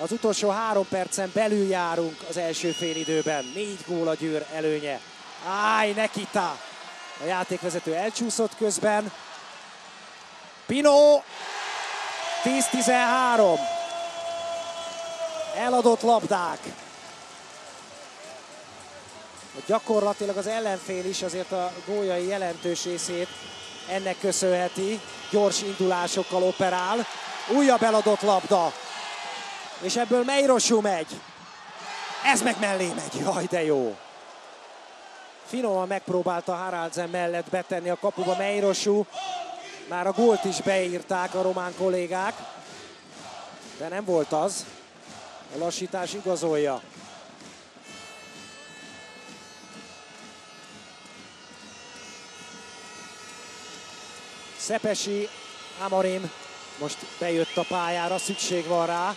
Az utolsó három percen belül járunk az első félidőben. Négy gól a Győr előnye. Áj, Nekita! A játékvezető elcsúszott közben. Pino 10-13. Eladott labdák. Gyakorlatilag az ellenfél is azért a góljai jelentős részét ennek köszönheti. Gyors indulásokkal operál. Újabb eladott labda. És ebből Meirosu megy. Ez meg mellé megy. Jaj, de jó. Finoman megpróbálta Haraldzen mellett betenni a kapuba Meirosu. Már a gólt is beírták a román kollégák. De nem volt az. A lassítás igazolja. Szepesi, Amorim most bejött a pályára, szükség van rá.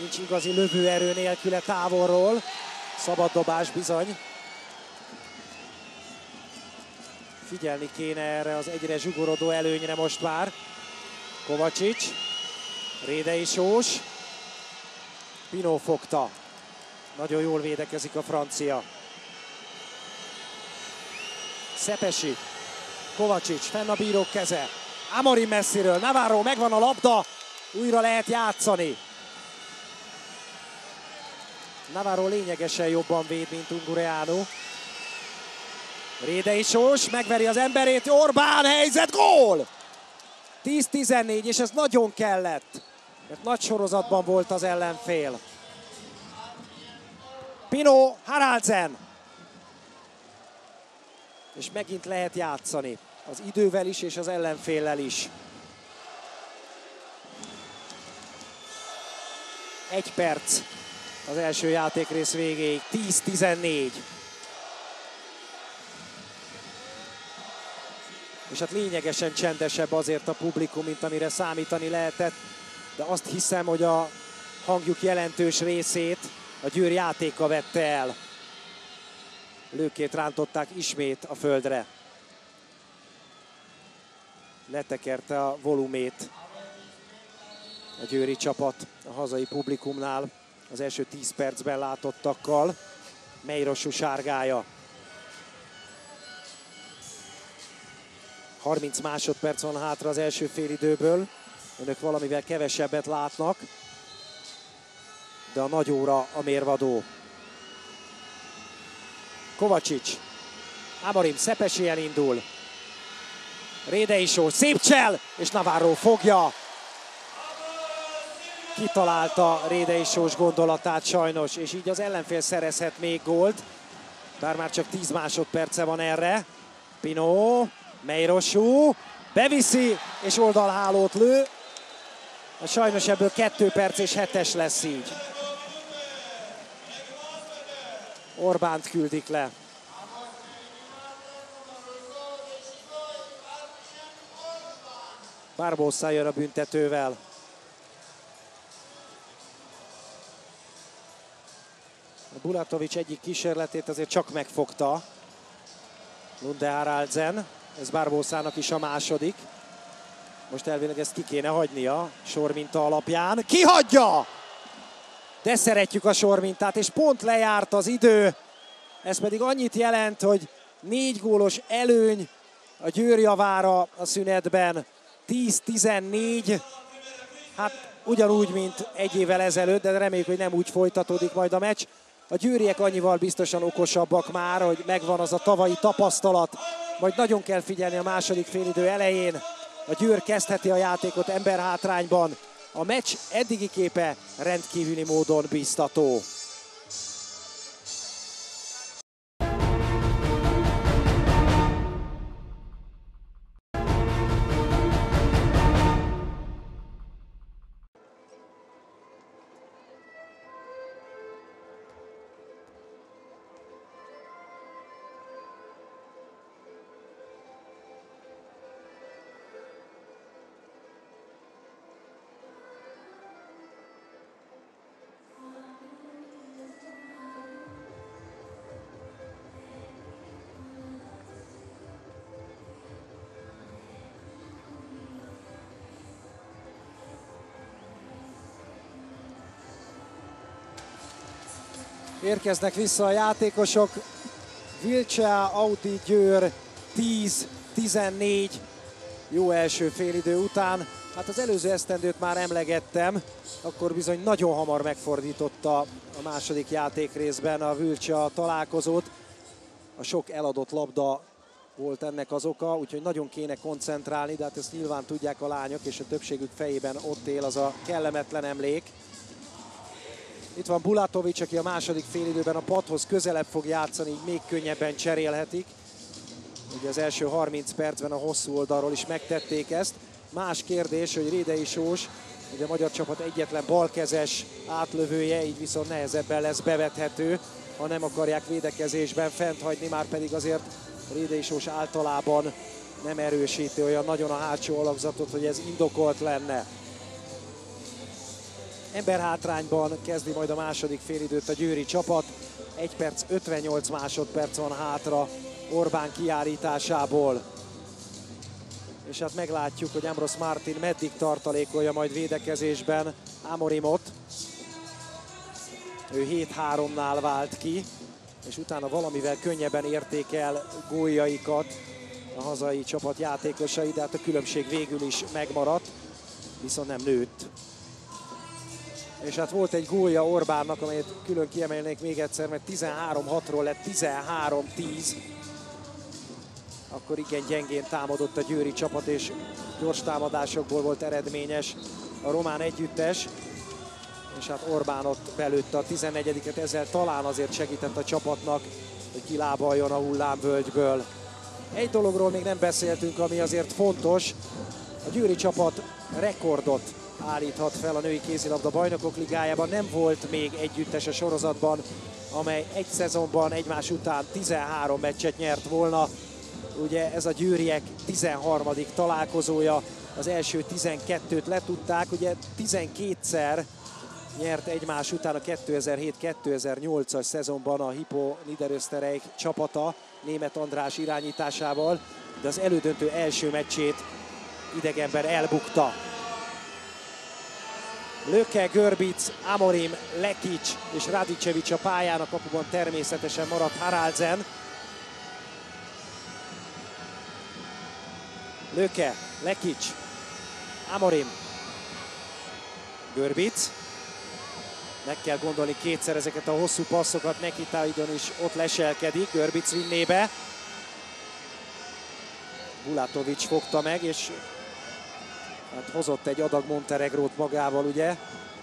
Nincs igazi lövőerő nélküle távolról. Szabad dobás bizony. Figyelni kéne erre az egyre zsugorodó előnyre most már. Kovacsics, Rédei Sós, Pino fogta. Nagyon jól védekezik a francia. Szepesi, Kovacsics, fenn a bírók keze. Amorim messziről, Navarro, megvan a labda, újra lehet játszani. Navarro lényegesen jobban véd, mint Ungureanu. Rédei Sós megveri az emberét, Orbán helyzet, gól! 10-14, és ez nagyon kellett, mert nagy sorozatban volt az ellenfél. Pino Haraldzen. És megint lehet játszani az idővel is és az ellenféllel is. Egy perc az első játékrész végéig. 10-14. És hát lényegesen csendesebb azért a publikum, mint amire számítani lehetett. De azt hiszem, hogy a hangjuk jelentős részét a Győr játéka vette el. Lőkét rántották ismét a földre. Letekerte a volumét a győri csapat a hazai publikumnál az első 10 percben látottakkal. Meirosu sárgája. 30 másodperc van hátra az első félidőből. Önök valamivel kevesebbet látnak, de a nagy óra a mérvadó. Kovacsics. Amorim Szepesélyen indul. Rédei Só, szép csel, és Navarro fogja. Kitalálta Rédei Sós gondolatát sajnos, és így az ellenfél szerezhet még gólt. Bár már csak 10 másodperce van erre. Pino, Meirosú, beviszi, és oldalhálót lő. Sajnos ebből 2 perc és 7-es lesz így. Orbánt küldik le. Barbosa jön a büntetővel. Bulatovics egyik kísérletét azért csak megfogta. Lunde Haraldsen. Ez Barbosának is a második. Most elvileg ezt ki kéne hagynia sorminta alapján. Kihagyja! De szeretjük a sormintát, és pont lejárt az idő. Ez pedig annyit jelent, hogy négy gólos előny a Győr javára a szünetben. 10-14, hát ugyanúgy, mint egy évvel ezelőtt, de reméljük, hogy nem úgy folytatódik majd a meccs. A győriek annyival biztosan okosabbak már, hogy megvan az a tavalyi tapasztalat, majd nagyon kell figyelni a második félidő elején. A Győr kezdheti a játékot emberhátrányban. A meccs eddigi képe rendkívüli módon biztató. Érkeznek vissza a játékosok. Vilcsea, Audi, Győr 10-14 jó első félidő után. Hát az előző esztendőt már emlegettem, akkor bizony nagyon hamar megfordította a második játék részben a Vilcsea találkozót. A sok eladott labda volt ennek az oka, úgyhogy nagyon kéne koncentrálni, de hát ezt nyilván tudják a lányok, és a többségük fejében ott él az a kellemetlen emlék. Itt van Bulatovics, aki a második félidőben a padhoz közelebb fog játszani, így még könnyebben cserélhetik. Ugye az első 30 percben a hosszú oldalról is megtették ezt. Más kérdés, hogy Rédei Sós, ugye a magyar csapat egyetlen balkezes átlövője, így viszont nehezebben lesz bevethető, ha nem akarják védekezésben fent hagyni, már pedig azért Rédei Sós általában nem erősíti olyan nagyon a hátsó alakzatot, hogy ez indokolt lenne. Emberhátrányban kezdi majd a második félidőt a győri csapat. 1 perc 58 másodperc van hátra Orbán kiállításából. És hát meglátjuk, hogy Ambrose Martin meddig tartalékolja majd védekezésben Amorimot. Ő 7-3-nál vált ki, és utána valamivel könnyebben értékel góljaikat a hazai csapat játékosai, de hát a különbség végül is megmaradt, viszont nem nőtt és hát volt egy gólja Orbánnak, amelyet külön kiemelnék még egyszer, mert 13-6-ról lett 13-10. Akkor igen gyengén támadott a győri csapat, és gyors támadásokból volt eredményes a román együttes. És hát Orbán ott belőtte a 14-et, ezzel talán azért segített a csapatnak, hogy kilábaljon a hullámvölgyből. Egy dologról még nem beszéltünk, ami azért fontos. A győri csapat rekordot állíthat fel a női kézilabda bajnokok ligájában. Nem volt még együttes a sorozatban, amely egy szezonban egymás után 13 meccset nyert volna. Ugye ez a győriek 13. találkozója, az első 12-t letudták, ugye 12-szer nyert egymás után a 2007-2008-as szezonban a Hippo Niederösterreich csapata német András irányításával, de az elődöntő első meccsét idegenben elbukta. Löke, Görbic, Amorim, Lekic és Radicevic a pályán, a kapuban természetesen maradt Haraldzen. Löke, Lekic, Amorim, Görbic. Meg kell gondolni kétszer ezeket a hosszú passzokat, neki Taidon is ott leselkedik, Görbic vinné be. Bulatovics fogta meg, és hát hozott egy adag Montenegrót magával, ugye.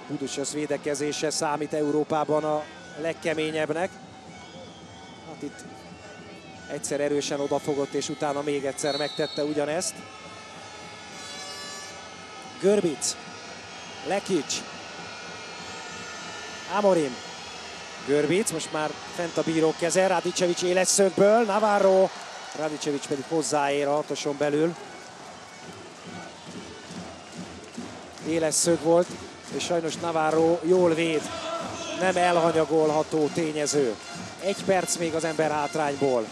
Buducsos védekezése számít Európában a legkeményebbnek. Hát itt egyszer erősen odafogott, és utána még egyszer megtette ugyanezt. Görbic, Lekic, Amorim, Görbic, most már fent a bíró keze, Radicevic éles szögből, Navarro, Radicevic pedig hozzáér a hatoson belül. Éles szög volt, és sajnos Navarro jól véd, nem elhanyagolható tényező. Egy perc még az ember hátrányból.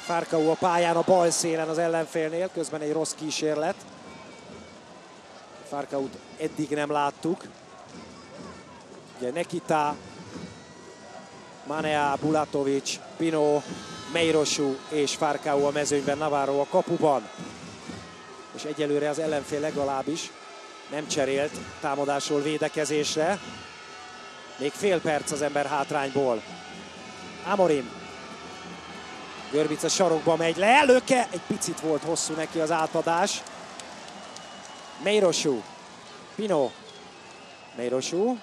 Fárkau a pályán a bal szélen az ellenfélnél, közben egy rossz kísérlet. Fárkaut eddig nem láttuk. Ugye Nekita, Manea, Bulatovic, Pino, Meirosu és Fárkau a mezőnyben, Navarro a kapuban. És egyelőre az ellenfél legalábbis nem cserélt támadásról védekezésre. Még fél perc az ember hátrányból. Amorim. Görbic a sarokba megy le, löke. Egy picit volt hosszú neki az átadás. Meirosu. Pino. Meirosu.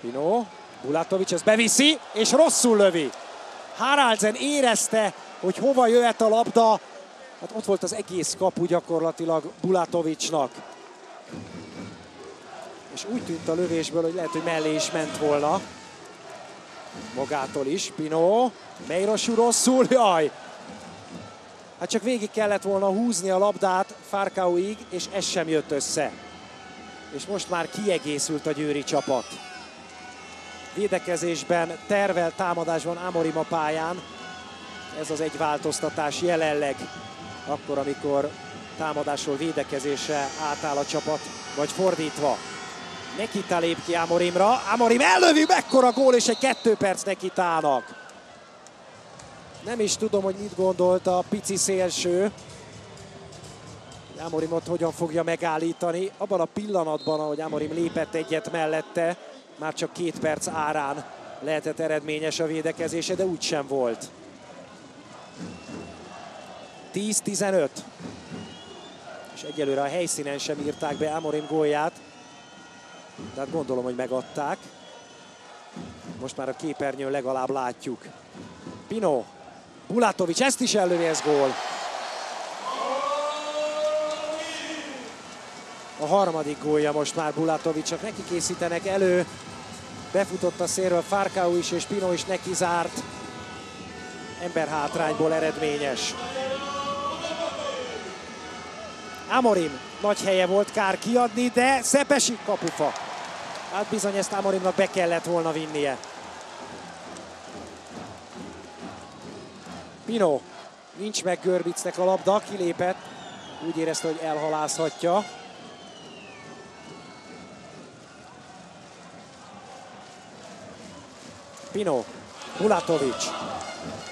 Pino. Bulatovic ezt beviszi, és rosszul lövi. Haraldsen érezte, hogy hova jöhet a labda. Hát ott volt az egész kapu gyakorlatilag Bulatovicnak. És úgy tűnt a lövésből, hogy lehet, hogy mellé is ment volna. Magától is. Pino. Meirosu rosszul. Jaj! Hát csak végig kellett volna húzni a labdát Farkauig, és ez sem jött össze. És most már kiegészült a győri csapat. Védekezésben, tervel, támadásban Amorim pályán. Ez az egy változtatás jelenleg, akkor, amikor támadásról védekezésre átáll a csapat, vagy fordítva. Nekita lép ki Amorimra, Amorim ellövi, mekkora gól, és egy kettő perc Nekitának. Nem is tudom, hogy mit gondolt a pici szélső. Amorimot hogyan fogja megállítani. Abban a pillanatban, ahogy Amorim lépett egyet mellette, már csak két perc árán lehetett eredményes a védekezése, de úgy sem volt. 10-15. És egyelőre a helyszínen sem írták be Amorim gólját. De hát gondolom, hogy megadták. Most már a képernyőn legalább látjuk. Pino, Bulatovic, ezt is ellövi, ez gól. A harmadik gólja most már Bulatovicnak, neki készítenek elő. Befutott a szélről Farkau is, és Pino is neki zárt. Ember hátrányból eredményes. Amorim nagy helye volt, kár kiadni, de Szepesi kapufa. Hát bizony ezt Amorimnak be kellett volna vinnie. Pino, nincs meg Görbicnek a labda, kilépett, úgy érezte, hogy elhalázhatja. Pino, Bulatovic.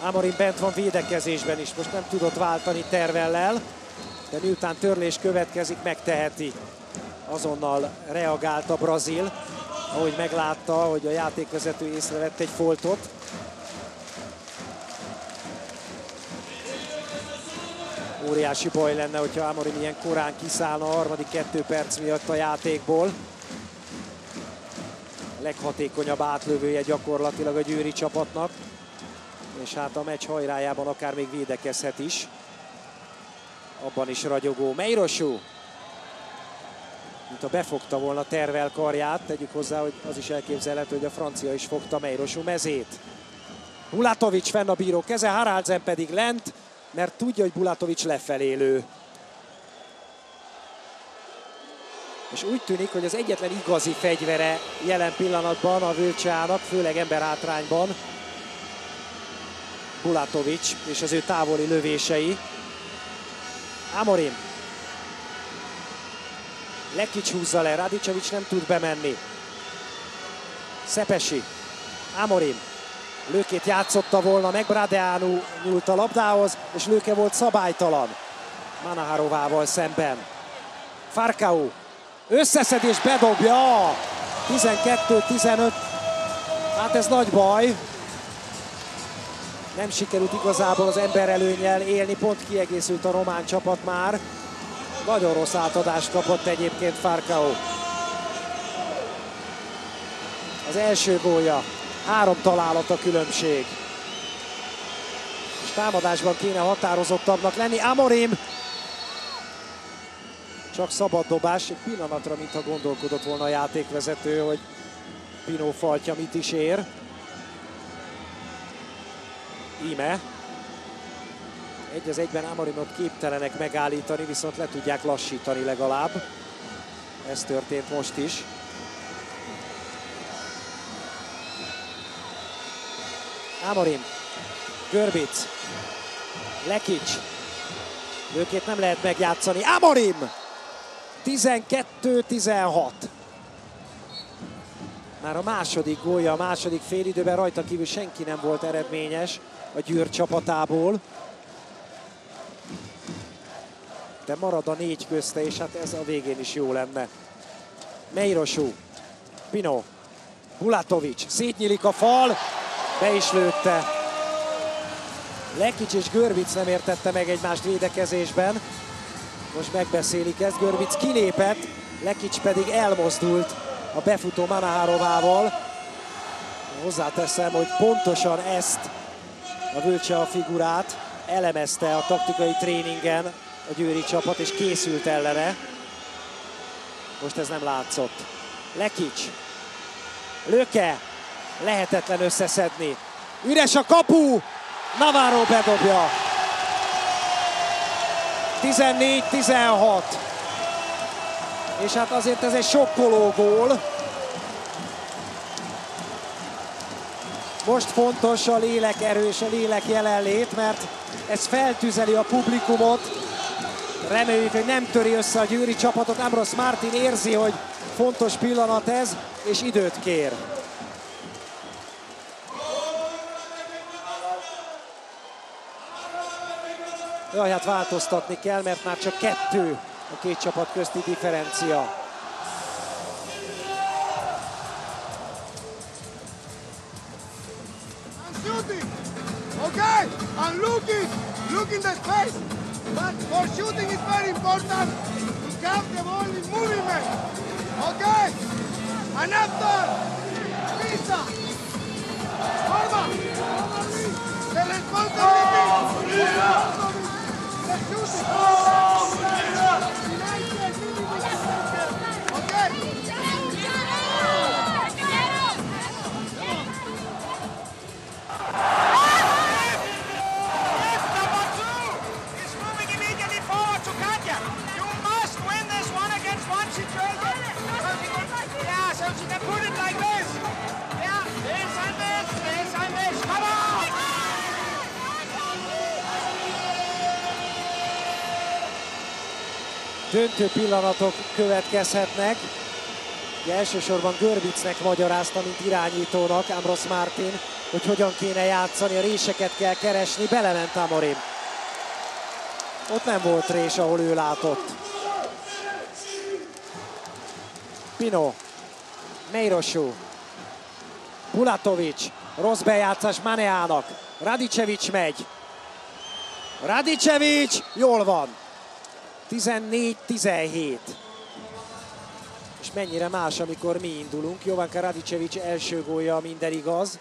Amorim bent van védekezésben is, most nem tudott váltani tervellel, de miután törlés következik, megteheti. Azonnal reagált a brazil, ahogy meglátta, hogy a játékvezető észrevett egy foltot. Óriási baj lenne, hogyha Amorim ilyen korán kiszállna a harmadik kettő perc miatt a játékból. A leghatékonyabb átlövője gyakorlatilag a győri csapatnak. És hát a meccs hajrájában akár még védekezhet is. Abban is ragyogó Meirosu. Mint a befogta volna tervel karját, tegyük hozzá, hogy az is elképzelhető, hogy a francia is fogta Meirosu mezét. Bulatovic fenn a bíró keze, Haraldsen pedig lent mert tudja, hogy Bulatovic lefelé lő. És úgy tűnik, hogy az egyetlen igazi fegyvere jelen pillanatban a Völcsának, főleg emberhátrányban, Bulatovic és az ő távoli lövései. Amorim. Lekic húzza le, Radicevic nem tud bemenni. Szepesi. Amorim. Lőkét játszotta volna meg, Bradeanu nyúlt a labdához, és Lőke volt szabálytalan Manaharovával szemben. Farkau összeszedés bedobja, 12-15, hát ez nagy baj. Nem sikerült igazából az emberelőnyel élni, pont kiegészült a román csapat már. Nagyon rossz átadást kapott egyébként Farcao. Az első gólja, három találat a különbség. És támadásban kéne határozottabbnak lenni. Amorim csak szabad dobás, egy pillanatra, mintha gondolkodott volna a játékvezető, hogy Pino faltja mit is ér. Íme. Egy az egyben Amorimot képtelenek megállítani, viszont le tudják lassítani legalább. Ez történt most is. Amorim, Görbic, Lekic, őkét nem lehet megjátszani. Amorim! 12-16. Már a második gólja, a második félidőben rajta kívül senki nem volt eredményes a Győr csapatából. De marad a négy közte, és hát ez a végén is jó lenne. Meirosú, Pino, Bulatovics, szétnyílik a fal, be is lőtte. Lekics és Görvic nem értette meg egymást védekezésben. Most megbeszélik ezt, Görvic kilépett, Lekics pedig elmozdult a befutó Manaharovával. Hozzáteszem, hogy pontosan ezt a a figurát elemezte a taktikai tréningen a győri csapat, és készült ellene. Most ez nem látszott. Lekics, Löke, lehetetlen összeszedni. Üres a kapu, Navarro bedobja. 14-16. És hát azért ez egy sokkoló gól. Most fontos a lélek erős, a lélek jelenlét, mert ez feltüzeli a publikumot. Reméljük, hogy nem töri össze a győri csapatot. Amros Martin érzi, hogy fontos pillanat ez, és időt kér. Jaj, hát változtatni kell, mert már csak kettő a két csapat közti differencia. Okay, I'm looking, looking the space, but for shooting it's very important to have the ball in movement. Okay, and after, Pisa, Forma, the responsibility. Oh, döntő pillanatok következhetnek. Ugye elsősorban Görbicnek magyarázta, mint irányítónak, Amros Martin, hogy hogyan kéne játszani, a réseket kell keresni, belement Amorim. Ott nem volt rés, ahol ő látott. Pino, Meirosú, Bulatovic, rossz bejátszás Maneának, Radicevic megy. Radicevic, jól van. 14-17. És mennyire más, amikor mi indulunk. Jovan Karadicevic első gólja minden igaz.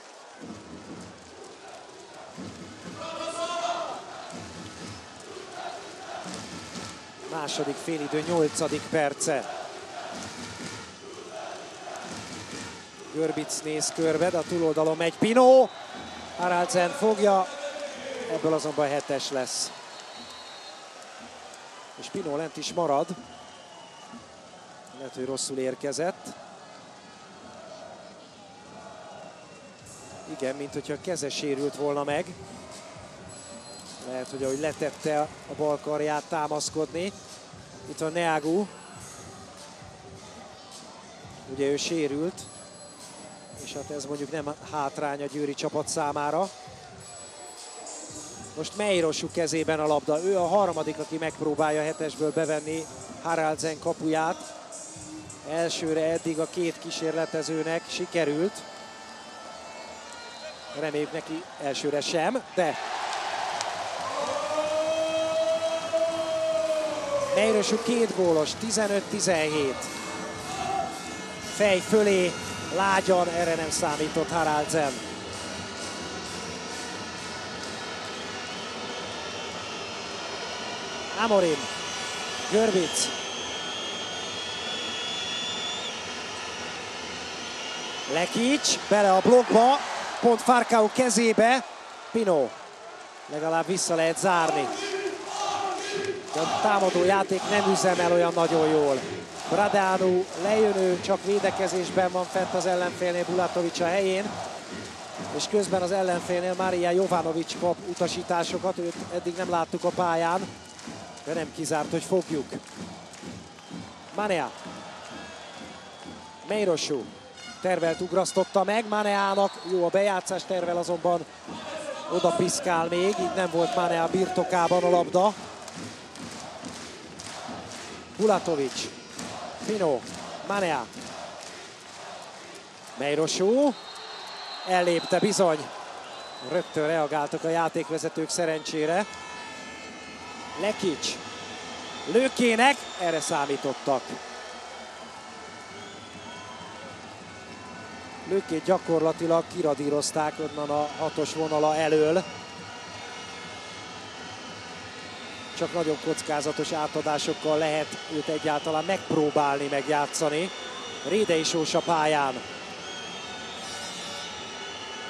Második félidő, nyolcadik perce. Görbic néz körbe, de a túloldalon megy Pino. Haraldsen fogja, ebből azonban hetes lesz és Pino lent is marad. Lehet, hogy rosszul érkezett. Igen, mint hogyha a keze sérült volna meg. Lehet, hogy ahogy letette a bal karját támaszkodni. Itt a Neagu. Ugye ő sérült. És hát ez mondjuk nem hátrány a Győri csapat számára. Most Meirosú kezében a labda. Ő a harmadik, aki megpróbálja hetesből bevenni Haraldsen kapuját. Elsőre eddig a két kísérletezőnek sikerült. Reméljük neki elsőre sem, de Meirosú két gólos, 15-17. Fej fölé, lágyan, erre nem számított Haraldsen. Amorim, Görbic. Lekics, bele a blokkba, pont Farkau kezébe, Pino. Legalább vissza lehet zárni. De a támadó játék nem üzemel olyan nagyon jól. Bradánu lejönő, csak védekezésben van fent az ellenfélnél Bulatovics a helyén. És közben az ellenfélnél Mária Jovanovics kap utasításokat, őt eddig nem láttuk a pályán, de nem kizárt, hogy fogjuk. Manea. Meirosú. Tervelt ugrasztotta meg, Maneának jó a bejátszás, tervel azonban oda piszkál még, így nem volt Manea birtokában a labda. Bulatovics, Pino, Manea. Meirosú. Ellépte bizony. Rögtön reagáltak a játékvezetők szerencsére. Lekics. Lőkének, erre számítottak. Lőkét gyakorlatilag kiradírozták onnan a hatos vonala elől. Csak nagyon kockázatos átadásokkal lehet őt egyáltalán megpróbálni megjátszani. Rédei Sós a pályán.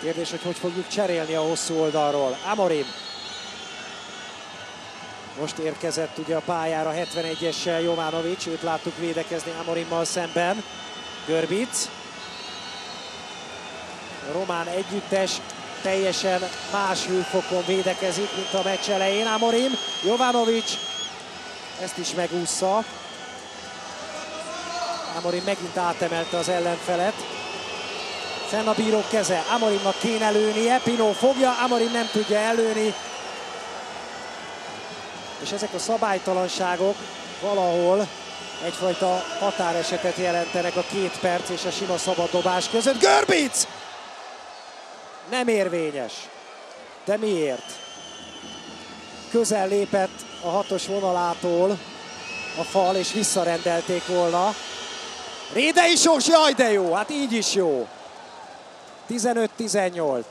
Kérdés, hogy hogy fogjuk cserélni a hosszú oldalról. Amorim. Most érkezett ugye a pályára 71-essel Jovánovics, őt láttuk védekezni Amorimmal szemben. Görbic. Román együttes teljesen más hőfokon védekezik, mint a meccs elején. Amorim, Jovanovic ezt is megúszza. Amorim megint átemelte az ellenfelet. Fenn a bírók keze, Amorimnak kéne lőnie, Pino fogja, Amorim nem tudja előni. És ezek a szabálytalanságok valahol egyfajta határesetet jelentenek a két perc és a sima szabaddobás között. Görbic! Nem érvényes. De miért? Közel lépett a hatos vonalától a fal, és visszarendelték volna. Rédei Sós, jaj de jó, hát így is jó. 15-18.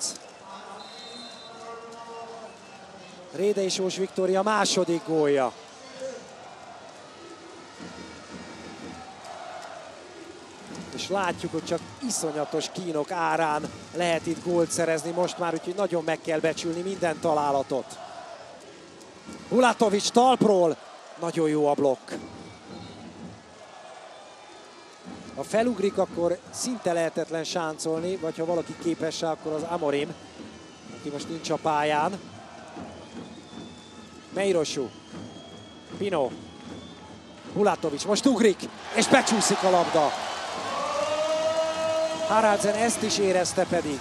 Rédei Sós Viktória második gólja. És látjuk, hogy csak iszonyatos kínok árán lehet itt gólt szerezni most már, úgyhogy nagyon meg kell becsülni minden találatot. Hulatovics talpról, nagyon jó a blokk. Ha felugrik, akkor szinte lehetetlen sáncolni, vagy ha valaki képes akkor az Amorim, aki most nincs a pályán. Meirosú, Pino, Hulatovics most ugrik, és becsúszik a labda. Haraldsen ezt is érezte pedig.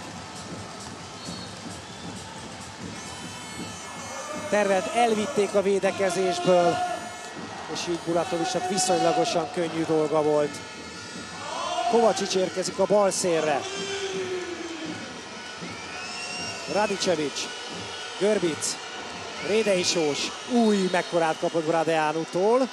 Tervet elvitték a védekezésből, és így Bulatovicsnak viszonylagosan könnyű dolga volt. Kovacsics érkezik a bal szélre. Radicevic, Görbic, Rédei Sós, új mekkorát kapott Bradeánutól.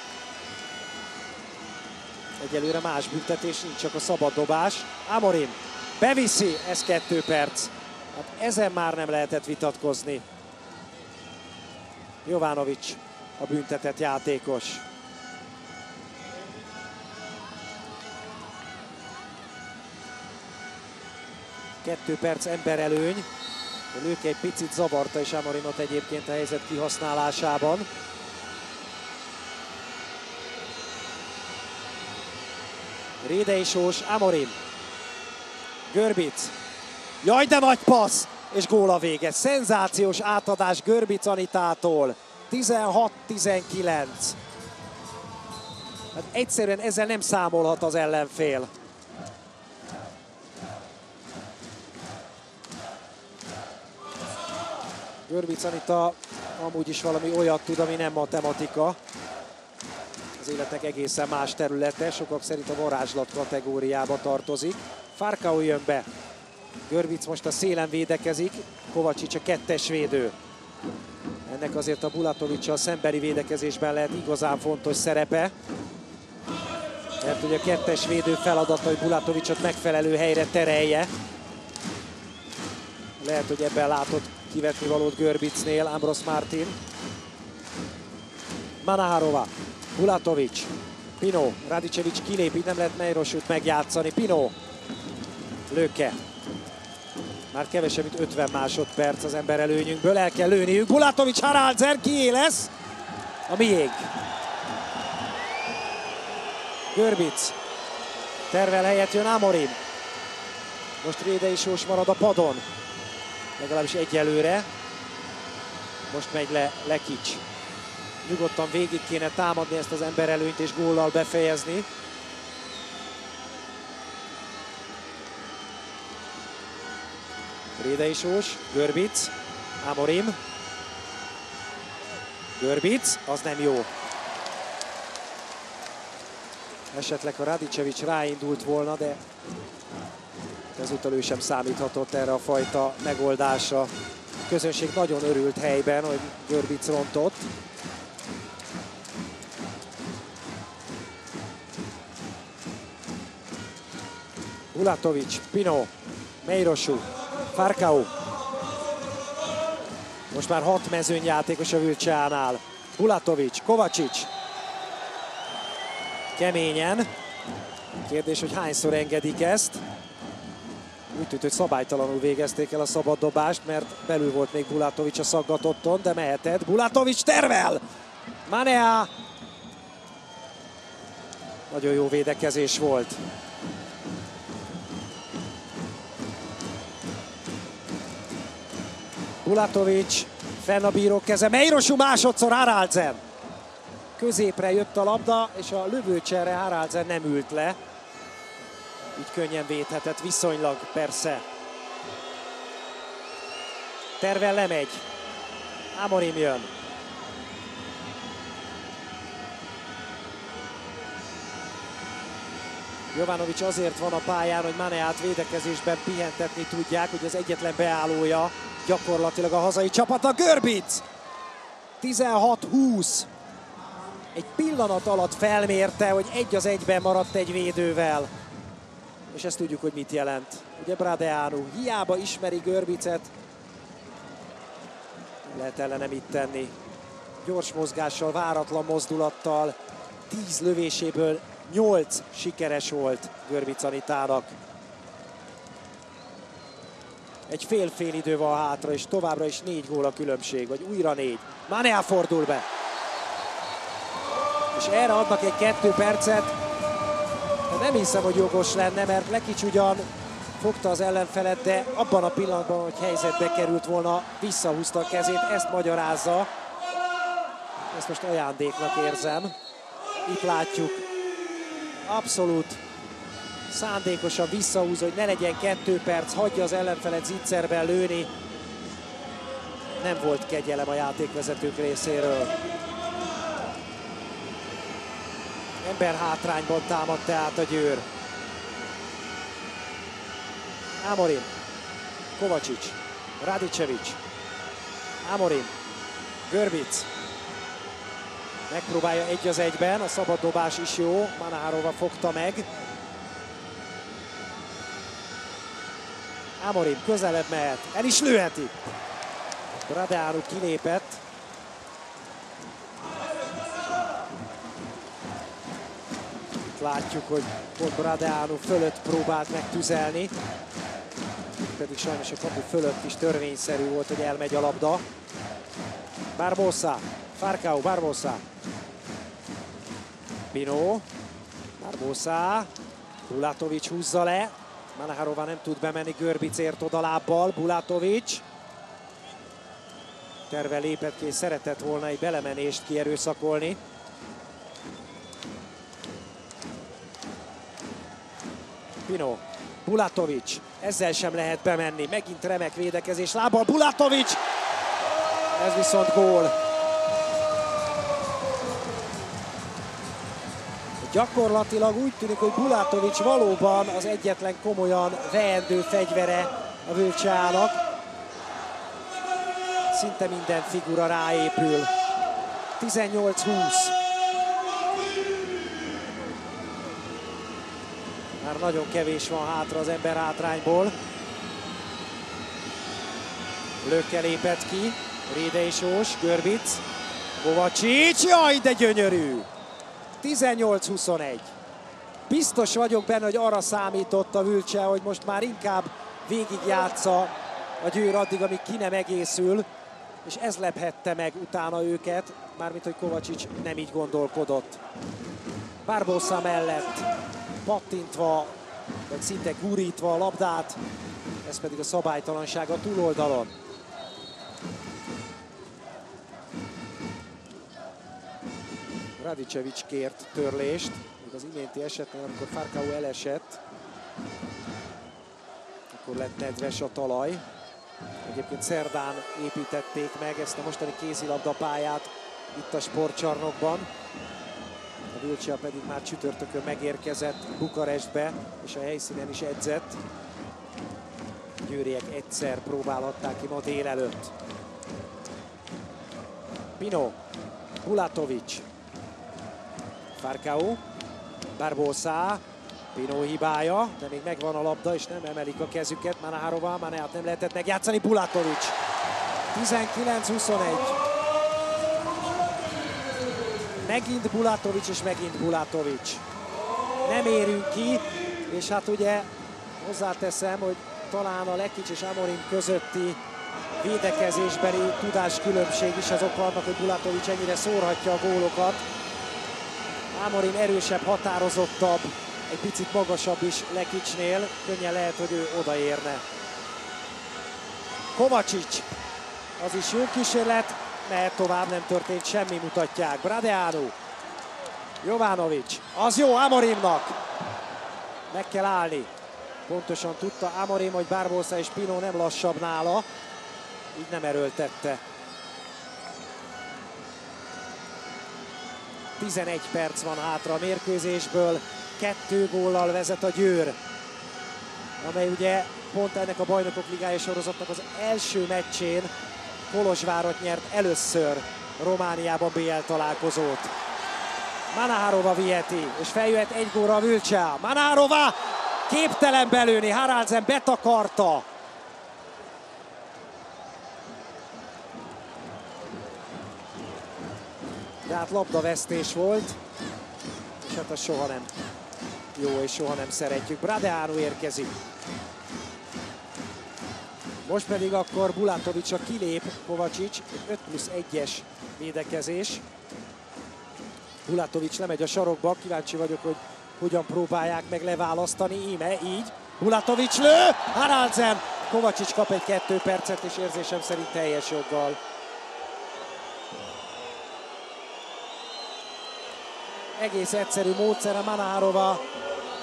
Egyelőre más büntetés nincs, csak a szabad dobás. Amorim beviszi, ez kettő perc. Hát ezen már nem lehetett vitatkozni. Jovánovics a büntetett játékos. Kettő perc emberelőny. A lők egy picit zavarta is Amorimot egyébként a helyzet kihasználásában. Rédei Sós, Amorim. Görbic. Jaj, de nagy passz! És gól vége. Szenzációs átadás Görbic Anitától. 16-19. Hát egyszerűen ezzel nem számolhat az ellenfél. Görbic Anita amúgy is valami olyat tud, ami nem matematika. Az életnek egészen más területe, sokak szerint a varázslat kategóriába tartozik. Farkau jön be. Görbic most a szélen védekezik, Kovacsics a kettes védő. Ennek azért a Bulatovicsal szemberi védekezésben lehet igazán fontos szerepe. Mert ugye a kettes védő feladata, hogy Bulatovicsot megfelelő helyre terelje. Lehet, hogy ebben látott kivetni valót Görbicnél Ambros Martin. Manaharova, Bulatovics, Pino, Radicevic kilép, így nem lehet Mejrosút megjátszani. Pino, Löke. Már kevesebb, mint 50 másodperc az ember előnyünkből. El kell lőniük. Bulatovics, Haraldzer, kié lesz? A miénk. Görbic. Tervel helyett jön Amorim. Most Rédei Sós marad a padon. Legalábbis egyelőre. Most megy le Lekics. Nyugodtan végig kéne támadni ezt az ember előnyt és góllal befejezni. Rédei Sós, Görbic, Amorim. Görbic, az nem jó. Esetleg a Radicevic ráindult volna, de ezúttal ő sem számíthatott erre a fajta megoldásra. A közönség nagyon örült helyben, hogy Görbic rontott. Ulatovic, Pino, Meirosu, Farkau. Most már hat mezőnyjátékos a Vilcseánál. Bulatovic, Kovacic. Keményen. Kérdés, hogy hányszor engedik ezt. Úgy tűnt, hogy szabálytalanul végezték el a szabad dobást, mert belül volt még Bulatovic a szaggatotton, de mehetett. Bulatovic tervel! Manea! Nagyon jó védekezés volt. Bulatovic, fenn a bírók keze, Meirosu másodszor Haraldzen. Középre jött a labda, és a lövőcserre Haraldzen nem ült le. Így könnyen védhetett, viszonylag persze. Tervel lemegy. Amorim jön. Jovanovic azért van a pályán, hogy Maneát védekezésben pihentetni tudják, hogy az egyetlen beállója gyakorlatilag a hazai csapata. Görbic! 16-20. Egy pillanat alatt felmérte, hogy egy az egyben maradt egy védővel. És ezt tudjuk, hogy mit jelent. Ugye Bradeanu hiába ismeri Görbicet, lehet ellene mit tenni. Gyors mozgással, váratlan mozdulattal, 10 lövéséből 8 sikeres volt Görbic Anitának. Egy fél-fél idő van hátra, és továbbra is négy gól a különbség, vagy újra négy. Mane elfordul be. És erre adnak egy kettő percet. Nem hiszem, hogy jogos lenne, mert Lekics ugyan fogta az ellenfelet, de abban a pillanatban, hogy helyzetbe került volna, visszahúzta a kezét, ezt magyarázza. Ezt most ajándéknak érzem. Itt látjuk. Abszolút szándékosan visszahúz, hogy ne legyen kettő perc, hagyja az ellenfelet zicserben lőni. Nem volt kegyelem a játékvezetők részéről. Ember hátrányban támadt tehát a Győr. Amorim, Kovacic, Radicevic, Amorim, Görbic. Megpróbálja egy az egyben, a szabad dobás is jó, Manárova fogta meg. Amorim közelebb mehet, el is lőheti. Bradeanu kilépett. Itt látjuk, hogy pont Bradeanu fölött próbált megtüzelni. Pedig sajnos a kapu fölött is törvényszerű volt, hogy elmegy a labda. Barbosa, Farkau, Barbosa. Pino, Barbosa, Bulatovic húzza le, Manaharova nem tud bemenni, Görbic ért oda Bulatovic. Terve lépett ki, szeretett volna egy belemenést kierőszakolni. Pino, Bulatovic, ezzel sem lehet bemenni, megint remek védekezés, lábbal Bulatovic! Ez viszont gól. Gyakorlatilag úgy tűnik, hogy Bulatovic valóban az egyetlen komolyan veendő fegyvere a Vülcsának. Szinte minden figura ráépül. 18-20. Már nagyon kevés van hátra az ember hátrányból. Lökkel lépett ki, Rédei Sós, Görbic, Kovacsics, jaj, de gyönyörű! 18-21. Biztos vagyok benne, hogy arra számított a Vülcse, hogy most már inkább végigjátsza a győr addig, amíg ki nem egészül, és ez lephette meg utána őket, mármint hogy Kovacsics nem így gondolkodott. Barbosa mellett pattintva, vagy szinte gurítva a labdát, ez pedig a szabálytalanság a túloldalon. Radicevic kért törlést, még az iménti esetnél, amikor Farkau elesett, akkor lett nedves a talaj. Egyébként szerdán építették meg ezt a mostani kézilabda pályát itt a sportcsarnokban. A Vilcsia pedig már csütörtökön megérkezett Bukarestbe, és a helyszínen is edzett. A győriek egyszer próbálhatták ki ma délelőtt. Pino, Bulatovic, Farkau, Barbosa, Pino hibája, de még megvan a labda, és nem emelik a kezüket. Manárova, Maneát nem lehetett megjátszani, Bulatovic. 19-21. Megint Bulatovic, és megint Bulatovic. Nem érünk ki, és hát ugye hozzáteszem, hogy talán a Lekic és Amorim közötti védekezésbeli tudáskülönbség is azok vannak, hogy Bulatovic ennyire szórhatja a gólokat. Amorim erősebb, határozottabb, egy picit magasabb is Lekicsnél, könnyen lehet, hogy ő odaérne. Kovacsics, az is jó kísérlet, mehet tovább, nem történt semmi, mutatják. Bradeanu, Jovanovic, az jó Amorimnak, meg kell állni. Pontosan tudta Amorim, hogy Barbosa és Pino nem lassabb nála, így nem erőltette. 11 perc van hátra a mérkőzésből, kettő góllal vezet a Győr, amely ugye pont ennek a bajnokok ligája sorozatnak az első meccsén Kolozsvárot nyert először Romániában BL találkozót. Manárova viheti, és feljöhet egy góra a Vülcsá. Manárova képtelen belőni, Haraldsen betakarta. De hát labdavesztés volt, és hát az soha nem jó, és soha nem szeretjük. Bradeanu érkezik. Most pedig akkor Bulatovic a kilép, Kovacsics, 5 plusz 1-es védekezés. Bulatovic lemegy a sarokba, kíváncsi vagyok, hogy hogyan próbálják meg leválasztani, íme, így. Bulatovic lő, Haraldsen, Kovacsics kap egy kettő percet, és érzésem szerint teljes joggal. Egész egyszerű módszer, Manárova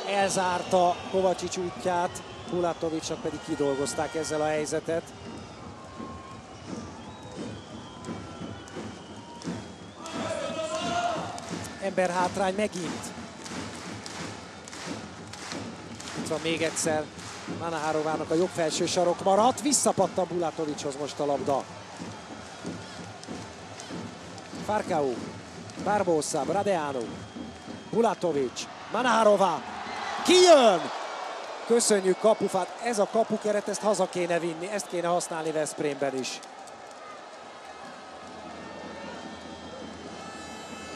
elzárta Kovacsics útját, Bulatovicsnak pedig kidolgozták ezzel a helyzetet. Ember hátrány megint. Itt van még egyszer Manahárovának a jobb felső sarok maradt. Visszapattan Bulatovicshoz most a labda. Farkau, Barbosa, Bradeanu, Bulatovic, Manárova, kijön! Köszönjük kapufát, ez a kapukeret, ezt haza kéne vinni, ezt kéne használni Veszprémben is.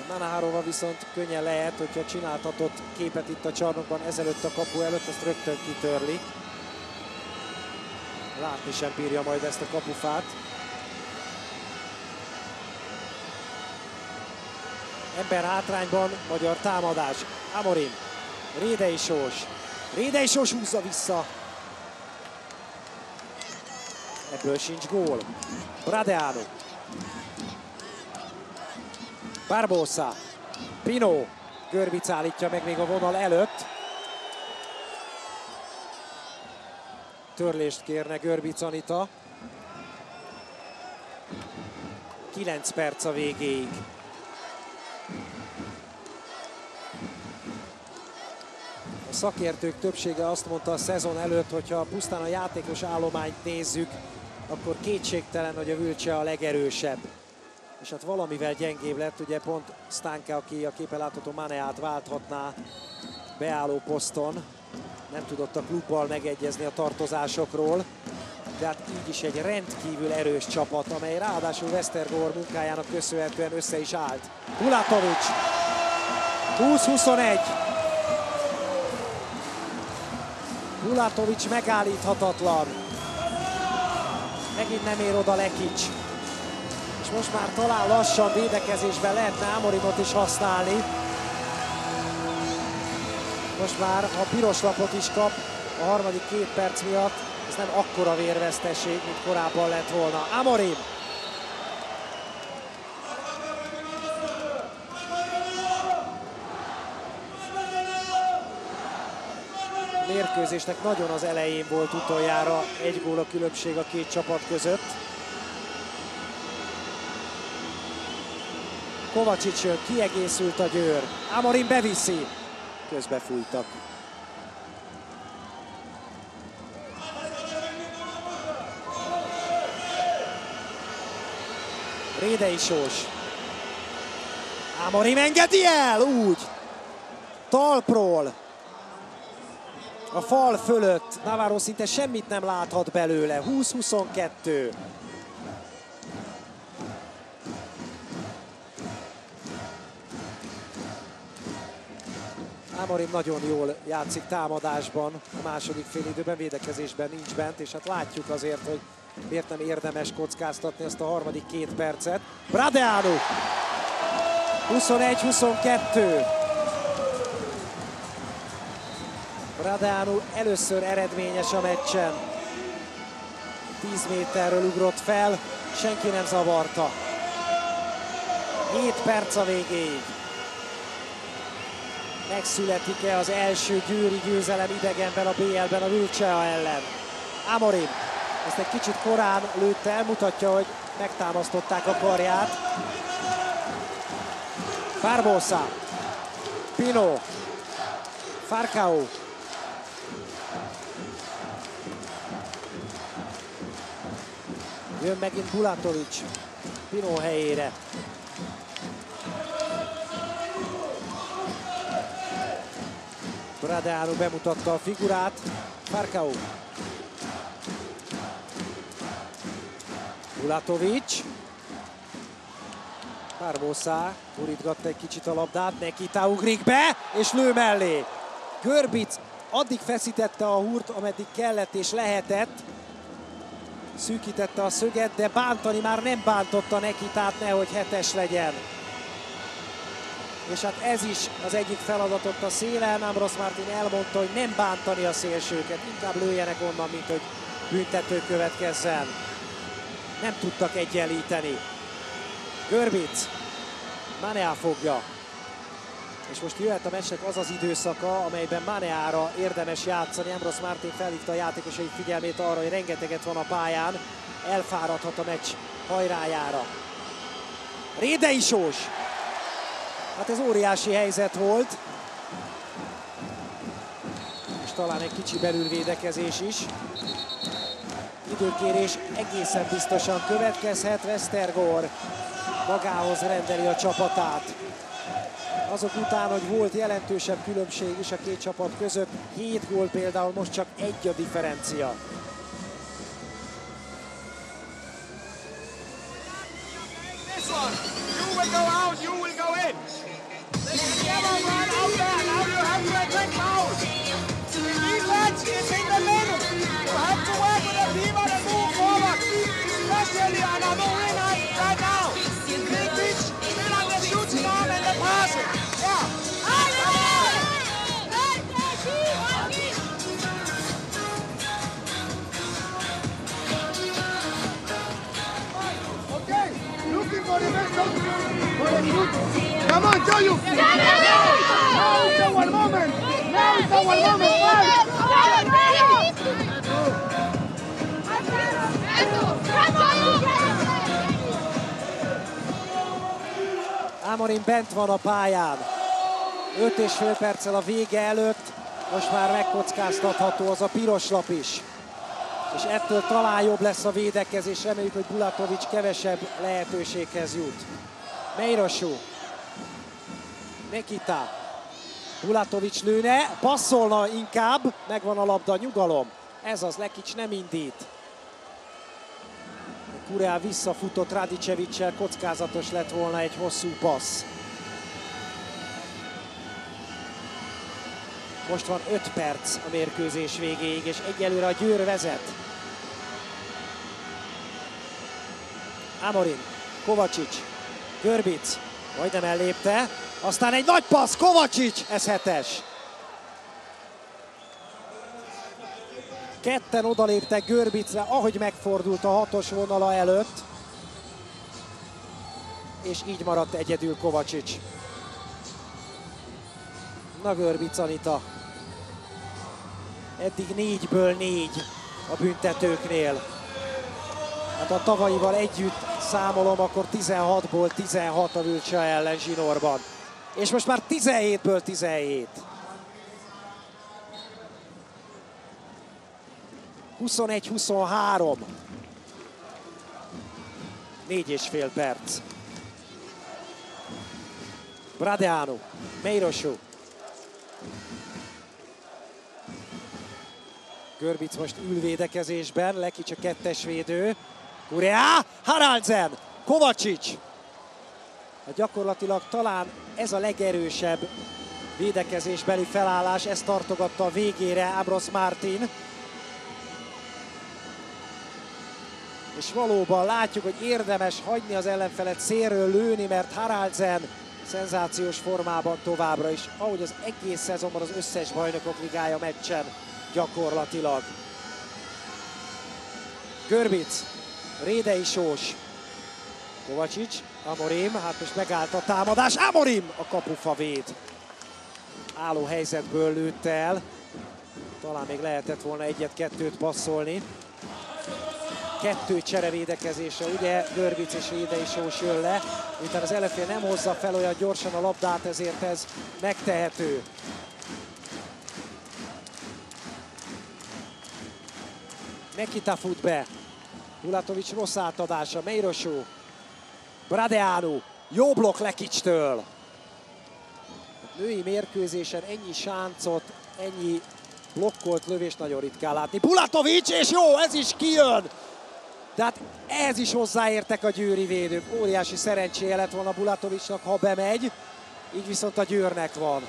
Manárova viszont könnyen lehet, hogyha csináltatott képet itt a csarnokban ezelőtt a kapu előtt, azt rögtön kitörli. Látni sem bírja majd ezt a kapufát. Ember hátrányban, magyar támadás. Amorim, Rédei Sós, Rédei Sós húzza vissza. Ebből sincs gól. Bradeano. Barbosa. Pino. Görbic állítja meg még a vonal előtt. Törlést kérne Görbic Anita. 9 perc a végéig. Szakértők többsége azt mondta a szezon előtt, hogyha pusztán a játékos állományt nézzük, akkor kétségtelen, hogy a Vülcse a legerősebb. És hát valamivel gyengébb lett, ugye pont Stanka, aki a képen látható Maneát válthatná beálló poszton. Nem tudott a klubbal megegyezni a tartozásokról, de hát így is egy rendkívül erős csapat, amely ráadásul Westergor munkájának köszönhetően össze is állt. Bulatovics 20-21. Bulatovics megállíthatatlan. Megint nem ér oda Lekics. És most már talán lassan védekezésben lehetne Amorimot is használni. Most már, ha piros lapot is kap a harmadik két perc miatt, ez nem akkora vérveszteség, mint korábban lett volna. Amorim! Mérkőzésnek nagyon az elején volt utoljára egy gól a különbség a két csapat között. Kovacsics kiegészült a győr. Amorim beviszi. Közbe fújtak. Rédei Sós. Amorim engedi el, úgy. Talpról a fal fölött. Navarro szinte semmit nem láthat belőle. 20-22. Ámorim nagyon jól játszik támadásban, a második fél időben, védekezésben nincs bent, és hát látjuk azért, hogy miért nem érdemes kockáztatni ezt a harmadik két percet. Bradeanu! 21-22. Radánu először eredményes a meccsen. 10 méterről ugrott fel, senki nem zavarta. 7 perc a végéig. Megszületik-e az első győri győzelem idegenben a BL-ben a Vilcea ellen? Amorim ezt egy kicsit korán lőtte el, mutatja, hogy megtámasztották a karját. Barbosa, Pino, Farcao, Jön megint Bulatovics Pino helyére. Bradeanu bemutatta a figurát. Farkau. Bulatovics. Barbosa urítgatta egy kicsit a labdát, Nekita ugrik be, és lő mellé. Görbic addig feszítette a húrt, ameddig kellett és lehetett szűkítette a szöget, de bántani már nem bántotta neki, tehát nehogy hetes legyen. És hát ez is az egyik feladatot a szélen. Ambros Martin elmondta, hogy nem bántani a szélsőket, inkább lőjenek onnan, mint hogy büntető következzen. Nem tudtak egyenlíteni. Görbic, Manea fogja. És most jöhet a meccsnek az az időszaka, amelyben Maneára érdemes játszani. Ambros Martin felhívta a játékosai figyelmét arra, hogy rengeteget van a pályán, elfáradhat a meccs hajrájára. Rédei Sós! Hát ez óriási helyzet volt. És talán egy kicsi belülvédekezés is. Időkérés egészen biztosan következhet. Westergor magához rendeli a csapatát azok után, hogy volt jelentősebb különbség is a két csapat között. 7 gól például, most csak egy a differencia. Especially Come on, Joyu. Now is our moment. Now is our moment. Amorim bent van a pályán. 5 és fél perccel a vége előtt. Most már megkockáztatható az a piros lap is. És ettől talán jobb lesz a védekezés. Reméljük, hogy Bulatovics kevesebb lehetőséghez jut. Meirosú. Nekita. Bulatovics lőne, passzolna inkább, megvan a labda, nyugalom. Ez az, Lekics nem indít. Kureá visszafutott Radicevicsel, kockázatos lett volna egy hosszú passz. Most van 5 perc a mérkőzés végéig, és egyelőre a Győr vezet. Amorin, Kovacsics, Görbic, majdnem ellépte, aztán egy nagy passz, Kovacsics, ez hetes. Ketten odaléptek Görbicre, ahogy megfordult a hatos vonala előtt. És így maradt egyedül Kovacsics. Na Görbic Anita. Eddig négyből négy a büntetőknél. Hát a tavalyival együtt számolom, akkor 16-ból 16 a Vülcsa ellen zsinórban. És most már 17-ből 17. 21-23. Négy és fél perc. Bradeanu, Meirosú. Görbic most ül védekezésben, Lekics a kettes védő. Kurea, Haraldzen, Kovacsics. Hát gyakorlatilag talán ez a legerősebb védekezésbeli felállás, ezt tartogatta a végére Abros Martin. És valóban látjuk, hogy érdemes hagyni az ellenfelet szélről lőni, mert Haraldzen szenzációs formában továbbra is, ahogy az egész szezonban az összes bajnokok ligája meccsen gyakorlatilag. Görbic, Rédei Sós, Kovacsics, Amorim, hát most megállt a támadás, Amorim a kapufa véd. Álló helyzetből lőtt el, talán még lehetett volna egyet-kettőt passzolni. Kettő cserevédekezése, ugye Görbic és Rédei Sós jön le, miután az elefél nem hozza fel olyan gyorsan a labdát, ezért ez megtehető. Nekita fut be. Bulatovics rossz átadása, Meirosú. Bradeanu, jó blokk Lekicstől. Női mérkőzésen ennyi sáncot, ennyi blokkolt lövés nagyon ritkán látni. Bulatovics, és jó, ez is kijön! Tehát ez is hozzáértek a győri védők. Óriási szerencséje lett volna Bulatovicsnak, ha bemegy. Így viszont a győrnek van.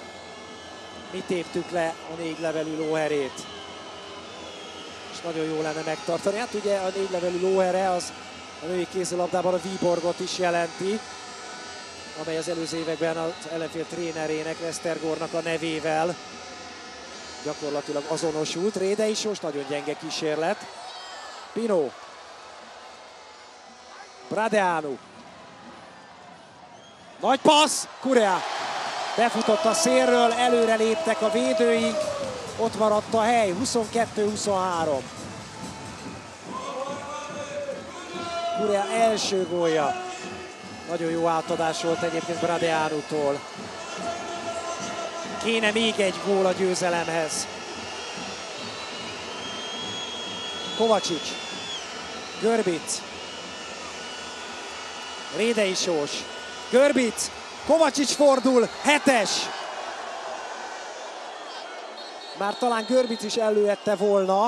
Mi téptük le a négy levelű lóherét és nagyon jó lenne megtartani. Hát ugye a négy levelű lóhere az a női kézilabdában a Viborgot is jelenti, amely az előző években az ellenfél trénerének, Westergornak a nevével gyakorlatilag azonosult. Réde is most nagyon gyenge kísérlet. Pino. Bradeanu. Nagy passz, Kurea. Befutott a szélről, előre léptek a védőink. Ott maradt a hely, 22-23. Kurea első gólja. Nagyon jó átadás volt egyébként Bradeánutól. Kéne még egy gól a győzelemhez. Kovacsics. Görbic. Rédei Sós. Görbic. Kovacsics fordul. Hetes. Már talán Görbic is előette volna,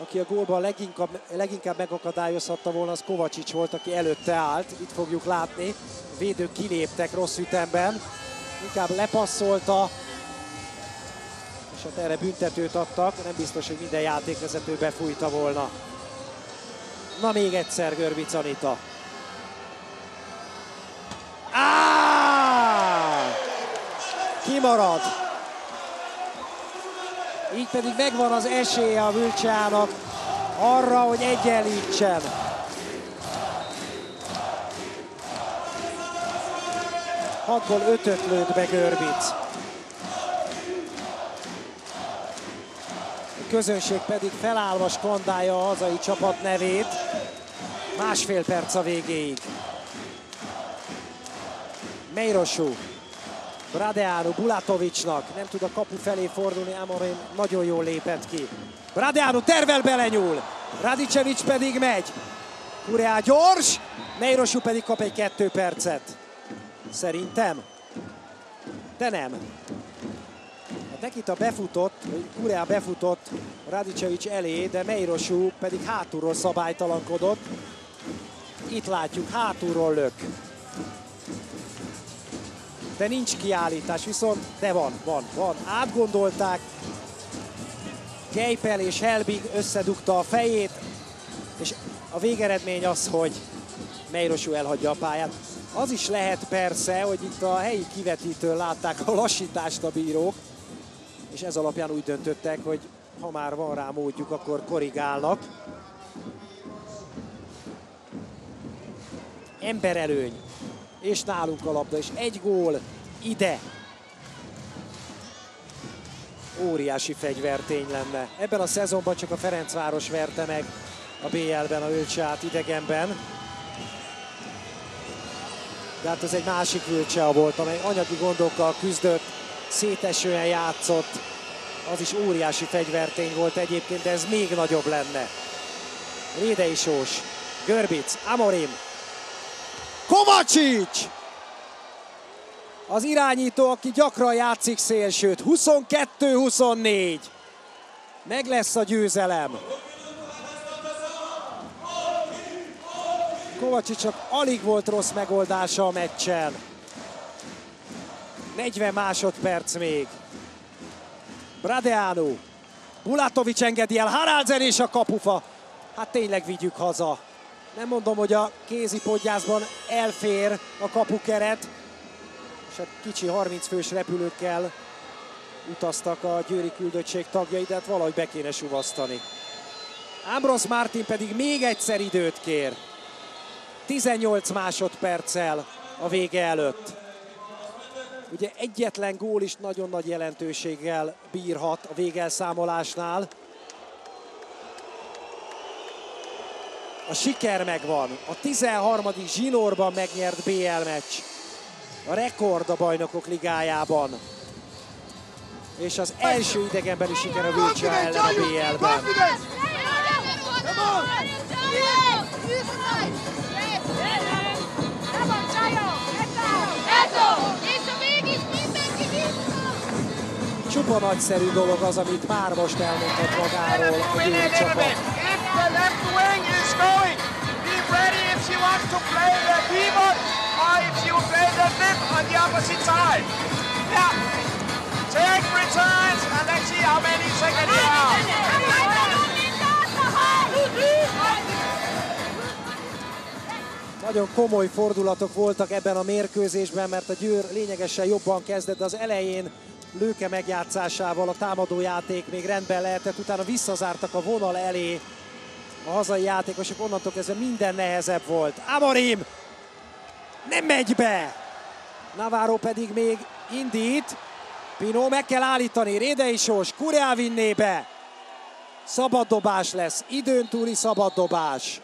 aki a gólban leginkább, leginkább megakadályozhatta volna, az Kovacsics volt, aki előtte állt. Itt fogjuk látni, a védők kiléptek rossz ütemben, inkább lepasszolta, és hát erre büntetőt adtak, nem biztos, hogy minden játékvezető befújta volna. Na még egyszer Görbic Anita. Á! Kimarad. Így pedig megvan az esélye a Vülcsának arra, hogy egyenlítsen. Hatból ötöt lőtt be Görbic. A közönség pedig felállva skandálja a hazai csapat nevét. Másfél perc a végéig. Meirosú. Bradeanu Bulatovicsnak, nem tud a kapu felé fordulni, Amorim nagyon jól lépett ki. Bradeanu tervel belenyúl, Radicevic pedig megy. Kureá gyors, Meirosu pedig kap egy kettő percet. Szerintem. De nem. Hát Nekita befutott, Kurea befutott Radicevic elé, de Meirosu pedig hátulról szabálytalankodott. Itt látjuk, hátulról lök. De nincs kiállítás, viszont de van, van, van. Átgondolták. Geipel és Helbig összedugta a fejét, és a végeredmény az, hogy Meirosu elhagyja a pályát. Az is lehet persze, hogy itt a helyi kivetítőn látták a lassítást a bírók, és ez alapján úgy döntöttek, hogy ha már van rá módjuk, akkor korrigálnak. Emberelőny, és nálunk a labda, és egy gól ide. Óriási fegyvertény lenne. Ebben a szezonban csak a Ferencváros verte meg a BL-ben a Ölcsát idegenben. De hát ez egy másik Ölcsea volt, amely anyagi gondokkal küzdött, szétesően játszott. Az is óriási fegyvertény volt egyébként, de ez még nagyobb lenne. Rédei Sós, Görbic, Amorim, Kovacic! Az irányító, aki gyakran játszik szélsőt. 22-24. Meg lesz a győzelem. csak alig volt rossz megoldása a meccsen. 40 másodperc még. Bradeanu. Bulatovic engedi el, Haraldzen és a kapufa. Hát tényleg vigyük haza. Nem mondom, hogy a kézi podgyászban elfér a kapukeret, és hát kicsi 30 fős repülőkkel utaztak a győri küldöttség tagjai, de hát valahogy be kéne suvasztani. Ambros Martin pedig még egyszer időt kér. 18 másodperccel a vége előtt. Ugye egyetlen gól is nagyon nagy jelentőséggel bírhat a végelszámolásnál. A siker megvan. A 13. zsinórban megnyert BL meccs. A rekord a bajnokok ligájában. És az első idegenbeli siker a Vilcsa ellen a BL-ben. Csupa nagyszerű dolog az, amit már most elmondhat magáról a csapat. Side. Yeah. Take returns and let's see how many seconds you have. Nagyon komoly fordulatok voltak ebben a mérkőzésben, mert a Győr lényegesen jobban kezdett, de az elején Lőke megjátszásával a támadó játék még rendben lehetett, utána visszazártak a vonal elé a hazai játékosok, onnantól kezdve minden nehezebb volt. Amorim nem megy be! Navarro pedig még indít. Pino meg kell állítani, Rédei Sós, Kureá vinné be. Szabad dobás lesz, időn túli szabad dobás.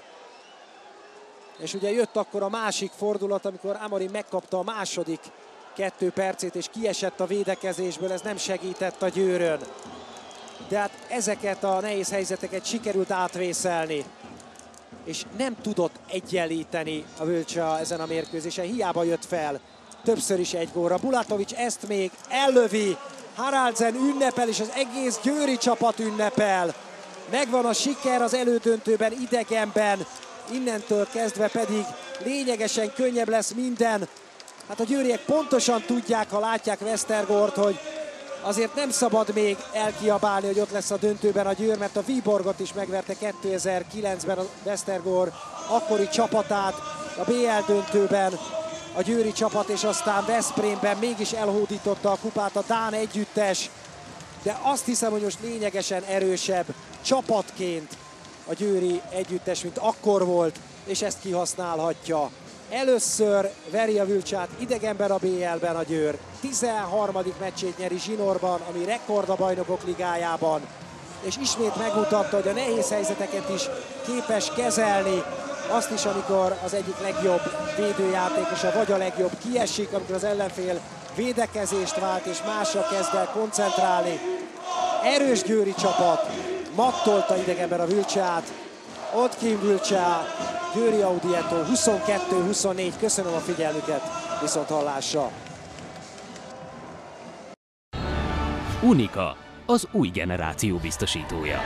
És ugye jött akkor a másik fordulat, amikor Amorim megkapta a második kettő percét, és kiesett a védekezésből, ez nem segített a győrön. De hát ezeket a nehéz helyzeteket sikerült átvészelni. És nem tudott egyenlíteni a Völcsa ezen a mérkőzésen, hiába jött fel többször is egy góra. Bulatovics ezt még ellövi, Haraldsen ünnepel, és az egész győri csapat ünnepel. Megvan a siker az elődöntőben, idegenben, innentől kezdve pedig lényegesen könnyebb lesz minden. Hát a győriek pontosan tudják, ha látják Westergort, hogy azért nem szabad még elkiabálni, hogy ott lesz a döntőben a Győr, mert a Viborgot is megverte 2009-ben a Westergor akkori csapatát a BL döntőben a győri csapat, és aztán Veszprémben mégis elhódította a kupát a Dán együttes, de azt hiszem, hogy most lényegesen erősebb csapatként a győri együttes, mint akkor volt, és ezt kihasználhatja. Először veri a Vülcsát idegenben a BL-ben a Győr. 13. meccsét nyeri Zsinorban, ami rekord a bajnokok ligájában. És ismét megmutatta, hogy a nehéz helyzeteket is képes kezelni. Azt is, amikor az egyik legjobb védőjátékosa, vagy a legjobb kiesik, amikor az ellenfél védekezést vált és másra kezd el koncentrálni. Erős Győri csapat, mattolta idegenben a Vilcseát. Ott kint Vilcsea, Győri Audietto 22-24. Köszönöm a figyelmüket, viszont hallásra. Unika, az új generáció biztosítója.